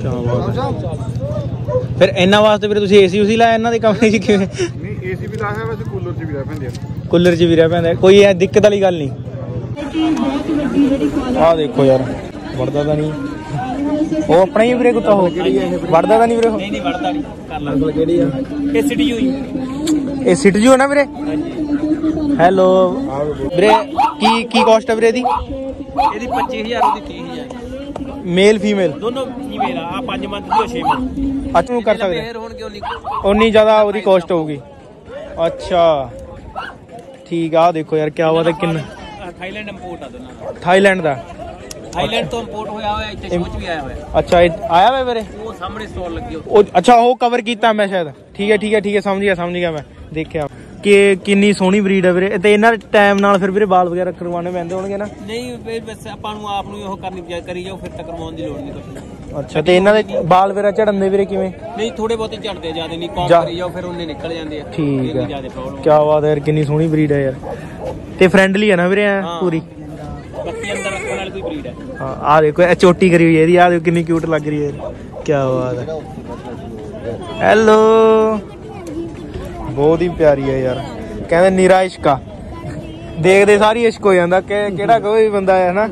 ਕੀ ਬਾਤ ਫਿਰ ਇਹਨਾਂ ਵਾਸਤੇ ਵੀਰੇ ਤੁਸੀਂ ਏਸੀ ਉਸੀ ਲਾਇਆ ਇਹਨਾਂ ਦੇ ਕਮਰੇ 'ਚ ਕਿਵੇਂ? ਨਹੀਂ ਏਸੀ ਵੀ ਲਾਇਆ ਵੈਸੇ ਕੂਲਰ 'ਚ ਵੀ ਰਹਿ ਪੈਂਦੇ ਆ। ਕੂਲਰ 'ਚ ਵੀ ਰਹਿ ਪੈਂਦਾ ਕੋਈ ਐ ਦਿੱਕਤ ਵਾਲੀ ਗੱਲ ਨਹੀਂ। ਆਹ ਦੇਖੋ ਯਾਰ ਵੜਦਾ ਤਾਂ ਨਹੀਂ। ਉਹ ਆਪਣਾ ਹੀ ਵੀਰੇ ਕੁੱਤਾ ਹੋ ਵੜਦਾ ਤਾਂ ਨਹੀਂ ਵੀਰੇ ਨਹੀਂ ਨਹੀਂ ਵੜਦਾ ਨਹੀਂ। ਕਰ ਲਾਂ। ਕਿਹੜੀ ਆ ਇਹ ਸਿਟੀ ਯੂ ਇਹ ਸਿਟੀ ਯੂ ਹੈ। ਨਾ ਵੀਰੇ? ਹੈਲੋ। ਵੀਰੇ ਕੀ ਕੀ ਕਾਸਟ ਹੈ ਵੀਰੇ ਇਹਦੀ? ਇਹਦੀ 25000 ਉਹਦੀ 30000 ਮੇਲ ਫੀਮੇਲ ਦੋਨੋਂ ਫੀਮੇਲ ਆ 5 ਮੰਥ ਦੀ 6 ਮੰਥ ਅੱਛਾ ਕਰ ਸਕਦੇ। ਮੇਰ ਹੋਣਗੇ ਉਨੀ ਉਨੀ ਜ਼ਿਆਦਾ ਉਹਦੀ ਕਾਸਟ ਹੋਊਗੀ। ਅੱਛਾ। ਠੀਕ ਆ ਦੇਖੋ ਯਾਰ ਕੀ ਬਾਤ ਹੈ ਕਿੰਨਾ ਥਾਈਲੈਂਡ ਇੰਪੋਰਟ ਆ ਦੋਨਾਂ ਦਾ। ਥਾਈਲੈਂਡ ਦਾ? ਥਾਈਲੈਂਡ ਤੋਂ ਇੰਪੋਰਟ ਹੋਇਆ ਹੋਇਆ ਇੱਥੇ ਸ਼ੋਅ 'ਚ ਵੀ ਆਇਆ ਹੋਇਆ। ਅੱਛਾ ਆਇਆ ਵਾ ਵੀਰੇ? ਉਹ ਸਾਹਮਣੇ ਸਟਾਲ ਲੱਗੀ ਉਹ ਅੱਛਾ ਉਹ ਕਵਰ ਕੀਤਾ ਮੈਂ ਸ਼ਾਇਦ। ਠੀਕ ਹੈ ਠੀਕ ਹੈ ਠੀਕ ਹੈ ਸਮਝ ਗਿਆ ਸਮਝ ਗਿਆ ਮੈਂ। ਦੇਖਿਆ। ਕਿ ਕਿੰਨੀ ਸੋਹਣੀ ਬਰੀਡ ਹੈ ਵੀਰੇ। ਤੇ ਇਹਨਾਂ ਦੇ ਟਾਈਮ ਨਾਲ ਫਿਰ ਵੀਰੇ ਬਾਲ ਵਗੈਰਾ ਕਰਵਾਉਣੇ ਪੈਂਦੇ ਹੋਣਗੇ ਨਾ। ਨਹੀਂ ਫਿਰ ਬਸ ਆਪਾਂ ਨੂੰ ਆਪ ਨੂੰ ਇਹੋ ਕਰਨੀ ਪਿਆ ਕਰੀ ਜਾਓ ਫਿਰ ਤਾਂ ਕਰਵਾਉਣ ਦੀ ਲੋੜ ਨਹੀਂ ਕੁਛ ਅੱਛਾ ਤੇ ਇਹਨਾਂ ਦੇ ਬਾਲ ਵਗੈਰਾ ਝੜਨ ਦੇ ਵੀਰੇ ਕਿਵੇਂ? ਨਹੀਂ ਥੋੜੇ ਬਹੁਤੇ ਝੜਦੇ ਜ਼ਿਆਦਾ ਨਹੀਂ ਕੌਮ ਕਰੀ ਜਾਓ ਫਿਰ ਉਹਨੇ ਨਿਕਲ ਜਾਂਦੇ ਆ। ਠੀਕ ਹੈ ਜ਼ਿਆਦਾ ਪ੍ਰੋਬਲਮ ਕੀ ਬਾਤ ਹੈ ਯਾਰ ਕਿੰਨੀ ਸੋਹਣੀ ਬਰੀਡ ਹੈ ਯਾਰ। ਤੇ ਫ੍ਰੈਂਡਲੀ ਹੈ ਨਾ ਵੀਰੇ। ਪੂਰੀ? ਬਾਕੀ ਅੰਦਰ ਰੱਖਣ ਵਾਲੀ ਕੋਈ ਬਰੀਡ ਹੈ। ਹਾਂ ਆ ਦੇਖੋ ਇਹ ਚੋਟੀ ਕਰੀ ਹੋਈ ਹੈ ਇਹਦੀ ਆ ਦੇਖੋ ਕਿੰਨੀ ਕਿਊਟ ਲੱਗ ਰਹੀ ਹੈ ਕੀ ਬਾਤ ਹੈ। ਹੈਲੋ ਬਹੁਤ ਹੀ ਪਿਆਰੀ ਹੈ ਯਾਰ। ਕਹਿੰਦੇ ਨਿਰਾ ਇਸ਼ਕਾ। ਦੇਖਦੇ ਸਾਰੀ ਇਸ਼ਕ ਹੋ ਜਾਂਦਾ, ਕਿ ਕਿਹੜਾ ਕੋਈ ਬੰਦਾ ਹੈ ਨਾ।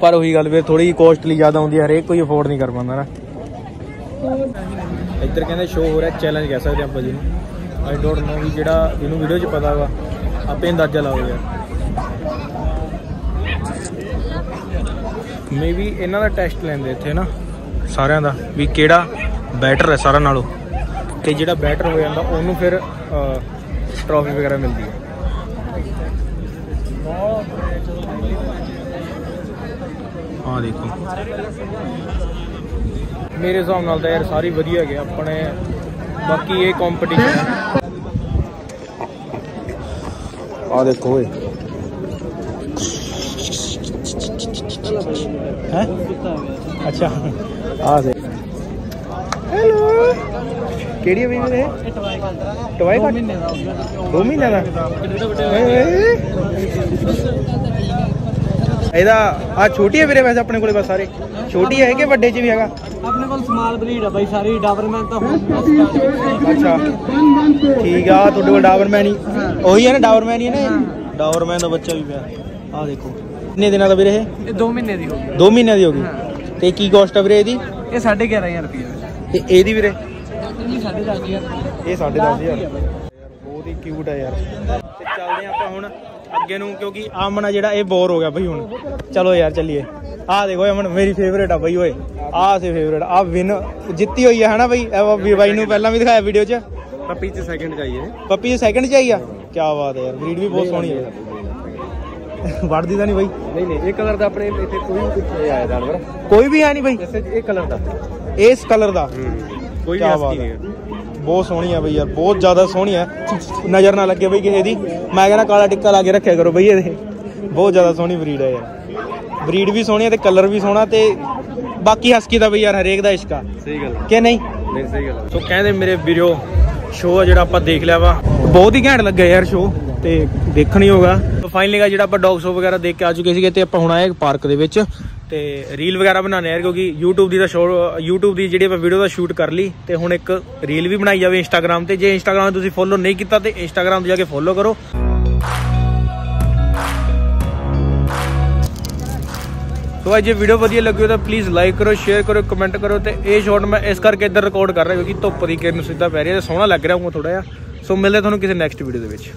ਪਰ ਉਹੀ ਗੱਲ ਫਿਰ ਥੋੜੀ ਕੋਸਟਲੀ ਜ਼ਿਆਦਾ ਹੁੰਦੀ ਹੈ, ਹਰੇਕ ਕੋਈ ਅਫੋਰਡ ਨਹੀਂ ਕਰ ਪਾਉਂਦਾ ਨਾ। ਇੱਧਰ ਕਹਿੰਦੇ ਸ਼ੋਅ ਹੋ ਰਿਹਾ ਚੈਲੰਜ ਕਹਿ ਸਕਦੇ ਆਪਾਂ ਜੀ ਨੂੰ ਆਈ ਡੋਨਟ ਨੋ ਵੀ ਜਿਹੜਾ ਇਹਨੂੰ ਵੀਡੀਓ 'ਚ ਪਤਾ ਵਾ, ਆਪੇ ਅੰਦਾਜ਼ਾ ਲਾਓ ਯਾਰ। ਮੇਬੀ ਇਹਨਾਂ ਦਾ ਟੈਸਟ ਲੈਂਦੇ ਇੱਥੇ ਨਾ, ਸਾਰਿਆਂ ਦਾ, ਵੀ ਕਿਹੜਾ ਬੈਟਰ ਹੈ ਸਾਰਿਆਂ ਨਾਲੋਂ। ਤੇ ਜਿਹੜਾ ਬੈਟਰ ਹੋ ਜਾਂਦਾ ਉਹਨੂੰ ਫਿਰ ਟਰੋਫੀ ਵਗੈਰਾ ਮਿਲਦੀ ਹੈ। ਆ ਦੇਖੋ। ਮੇਰੇ ਹਿਸਾਬ ਨਾਲ ਤਾਂ ਯਾਰ ਸਾਰੀ ਵਧੀਆ ਹੈਗੇ ਆਪਣੇ ਬਾਕੀ ਇਹ ਕੰਪੀਟੀਸ਼ਨ ਆ ਦੇਖੋ ਓਏ। ਹੈ? ਅੱਛਾ। ਆ ਦੇ ਕਿਹੜੀ ਵੀ ਮੇਰੇ ਟਵਾਈ ਕੱਟ ਦੋ ਮਹੀਨੇ ਦਾ। ਇਹਦਾ ਆ ਛੋਟੀ ਹੈ ਵੀਰੇ ਵੈਸੇ ਆਪਣੇ ਕੋਲੇ ਬਸ ਸਾਰੇ। ਛੋਟੀ ਹੈ ਕਿ ਵੱਡੇ ਚ ਵੀ ਹੈਗਾ? ਆਪਣੇ ਕੋਲ ਸਮਾਲ ਬਰੀਡ ਆ ਬਾਈ ਸਾਰੀ ਡਾਬਰਮੈਨ ਤਾਂ ਅੱਛਾ। ਠੀਕ ਆ ਤੁਹਾਡੇ ਕੋਲ ਡਾਵਰਮੈਨ ਹੀ ਉਹੀ ਹੈ ਨਾ ਡਾਵਰਮੈਨ ਹੀ ਹੈ ਨਾ ਇਹ? ਡਾਵਰਮੈਨ ਦਾ ਬੱਚਾ ਵੀ ਪਿਆ। ਆ ਦੇਖੋ। ਕਿੰਨੇ ਦਿਨਾਂ ਦਾ ਵੀਰੇ ਇਹ? ਇਹ 2 ਮਹੀਨੇ ਦੀ ਹੋ ਗਈ। 2 ਮਹੀਨਿਆਂ ਦੀ ਹੋ ਗਈ। ਤੇ ਕੀ ਕਾਸਟ ਆ ਵੀਰੇ ਇਹਦੀ? ਇਹ 11500 ਰੁਪਏ ਤੇ ਇਹਦੀ ਵੀਰੇ? ਇਹ 10500 ਇਹ 10500 ਬਹੁਤ ਹੀ ਕਿਊਟ ਹੈ ਯਾਰ। ਤੇ ਚੱਲਦੇ ਆਪਾਂ ਹੁਣ ਅੱਗੇ ਨੂੰ ਕਿਉਂਕਿ ਆਮਨਾ ਜਿਹੜਾ ਇਹ ਬੋਰ ਹੋ ਗਿਆ ਬਈ ਹੁਣ। ਚਲੋ ਯਾਰ ਚੱਲੀਏ। ਆਹ ਦੇਖੋ ਅਮਨ ਮੇਰੀ ਫੇਵਰੇਟ ਆ ਬਈ ਓਏ। ਆਹ ਸੇ ਫੇਵਰੇਟ ਆ ਵਿਨ ਜਿੱਤੀ ਹੋਈ ਹੈ ਹਨਾ ਬਈ? ਇਹ ਵੀ ਬਾਈ ਨੂੰ ਪਹਿਲਾਂ ਵੀ ਦਿਖਾਇਆ ਵੀਡੀਓ 'ਚ। ਪੱਪੀ ਚ ਸੈਕਿੰਡ ਚਾਹੀਏ ਪੱਪੀ ਸੈਕਿੰਡ 'ਚ ਆਈ ਆ? ਕੀ ਬਾਤ ਹੈ ਯਾਰ ਬਰੀਡ ਵੀ ਬਹੁਤ ਸੋਹਣੀ ਹੈ ਵੜਦੀ ਤਾਂ ਨਹੀਂ ਬਈ। ਨਹੀਂ ਨਹੀਂ ਇਹ ਕਲਰ ਦਾ ਆਪਣੇ ਇੱਥੇ ਕੋਈ ਵੀ ਕੁਝ ਨਹੀਂ ਆਇਆ ਜਾਨਵਰ। ਕੋਈ ਵੀ ਹੈ ਨਹੀਂ ਬਈ। ਇਹ ਕਲਰ ਦਾ। ਇਸ ਕਲਰ ਦਾ। ਕੋਈ ਕਿਆ ਬਾਤ ਹੈ। ਬਹੁਤ ਸੋਹਣੀ ਆ ਬਈ ਯਾਰ ਬਹੁਤ ਜ਼ਿਆਦਾ ਸੋਹਣੀ ਆ। ਨਜ਼ਰ ਨਾ ਲੱਗੇ ਬਈ ਕਿਸੇ ਦੀ। ਮੈਂ ਕਹਿੰਦਾ ਕਾਲਾ ਟਿੱਕਾ ਲਾ ਕੇ ਰੱਖਿਆ ਕਰੋ ਬਈ ਇਹਦੇ। ਬਹੁਤ ਜ਼ਿਆਦਾ ਸੋਹਣੀ ਬਰੀਡ ਹੈ ਯਾਰ। ਬਰੀਡ ਵੀ ਸੋਹਣੀ ਆ ਤੇ ਕਲਰ ਵੀ ਸੋਹਣਾ ਤੇ ਬਾਕੀ ਹਸਕੀ ਦਾ ਬਈ ਯਾਰ ਹਰੇਕ ਦਾ ਇਸ਼ਕਾ ਸਹੀ ਗੱਲ ਕਿ ਨਹੀਂ? ਨਹੀਂ ਸਹੀ ਗੱਲ ਸੋ ਕਹਿੰਦੇ ਮੇਰੇ ਵੀਰੋ ਸ਼ੋਅ ਆ ਜਿਹੜਾ ਆਪਾਂ ਦੇਖ ਲਿਆ ਵਾ। ਬਹੁਤ ਹੀ ਘੈਂਟ ਲੱਗਿਆ ਯਾਰ ਸ਼ੋਅ ਤੇ ਦੇਖਣ ਹੀ ਹੋਗਾ ਸੋ ਫਾਈਨਲੀ ਜਿਹੜਾ ਆਪਾਂ ਡੌਗ ਸ਼ੋਅ ਵਗੈਰਾ ਦੇਖ ਕੇ ਆ ਚੁੱਕੇ ਸੀਗੇ ਤੇ ਆਪਾਂ ਹੁਣ ਆਏ ਪਾਰਕ ਦੇ ਵਿੱਚ। ਤੇ ਰੀਲ ਵਗੈਰਾ ਬਣਾਉਣੇ ਯਾਰ, ਕਿਉਂਕਿ YouTube ਦੀ ਤਾਂ ਸ਼ੋ YouTube ਦੀ ਜਿਹੜੀ ਆਪਾਂ ਵੀਡੀਓ ਦਾ ਸ਼ੂਟ ਕਰ ਲਈ, ਤੇ ਹੁਣ ਇੱਕ ਰੀਲ ਵੀ ਬਣਾਈ ਜਾਵੇ Instagram ਤੇ। ਜੇ Instagram ਤੇ ਤੁਸੀਂ ਫੋਲੋ ਨਹੀਂ ਕੀਤਾ, ਤੇ Instagram ਤੇ ਜਾ ਕੇ ਫੋਲੋ ਕਰੋ। ਸੋ ਅੱਜ ਇਹ ਵੀਡੀਓ ਵਧੀਆ ਲੱਗੀ ਹੋ ਤਾਂ ਪਲੀਜ਼ ਲਾਈਕ ਕਰੋ ਸ਼ੇਅਰ ਕਰੋ ਕਮੈਂਟ ਕਰੋ ਤੇ ਇਹ ਸ਼ਾਟ ਮੈਂ ਇਸ ਕਰਕੇ ਇੱਧਰ ਰਿਕਾਰਡ ਕਰ ਰਿਹਾ ਕਿਉਂਕਿ ਧੁੱਪ ਦੀ ਕਿਰਨ ਸਿੱਧਾ ਪੈ ਰਹੀ ਹੈ ਤੇ ਸੋਹਣਾ ਲੱਗ ਰਿਹਾ ਉਹ ਥੋੜਾ ਜਿਹਾ। ਸੋ ਮਿਲਦੇ ਤੁਹਾਨੂੰ ਕਿਸੇ ਨੈਕਸਟ ਵੀਡੀਓ ਦੇ ਵਿੱਚ।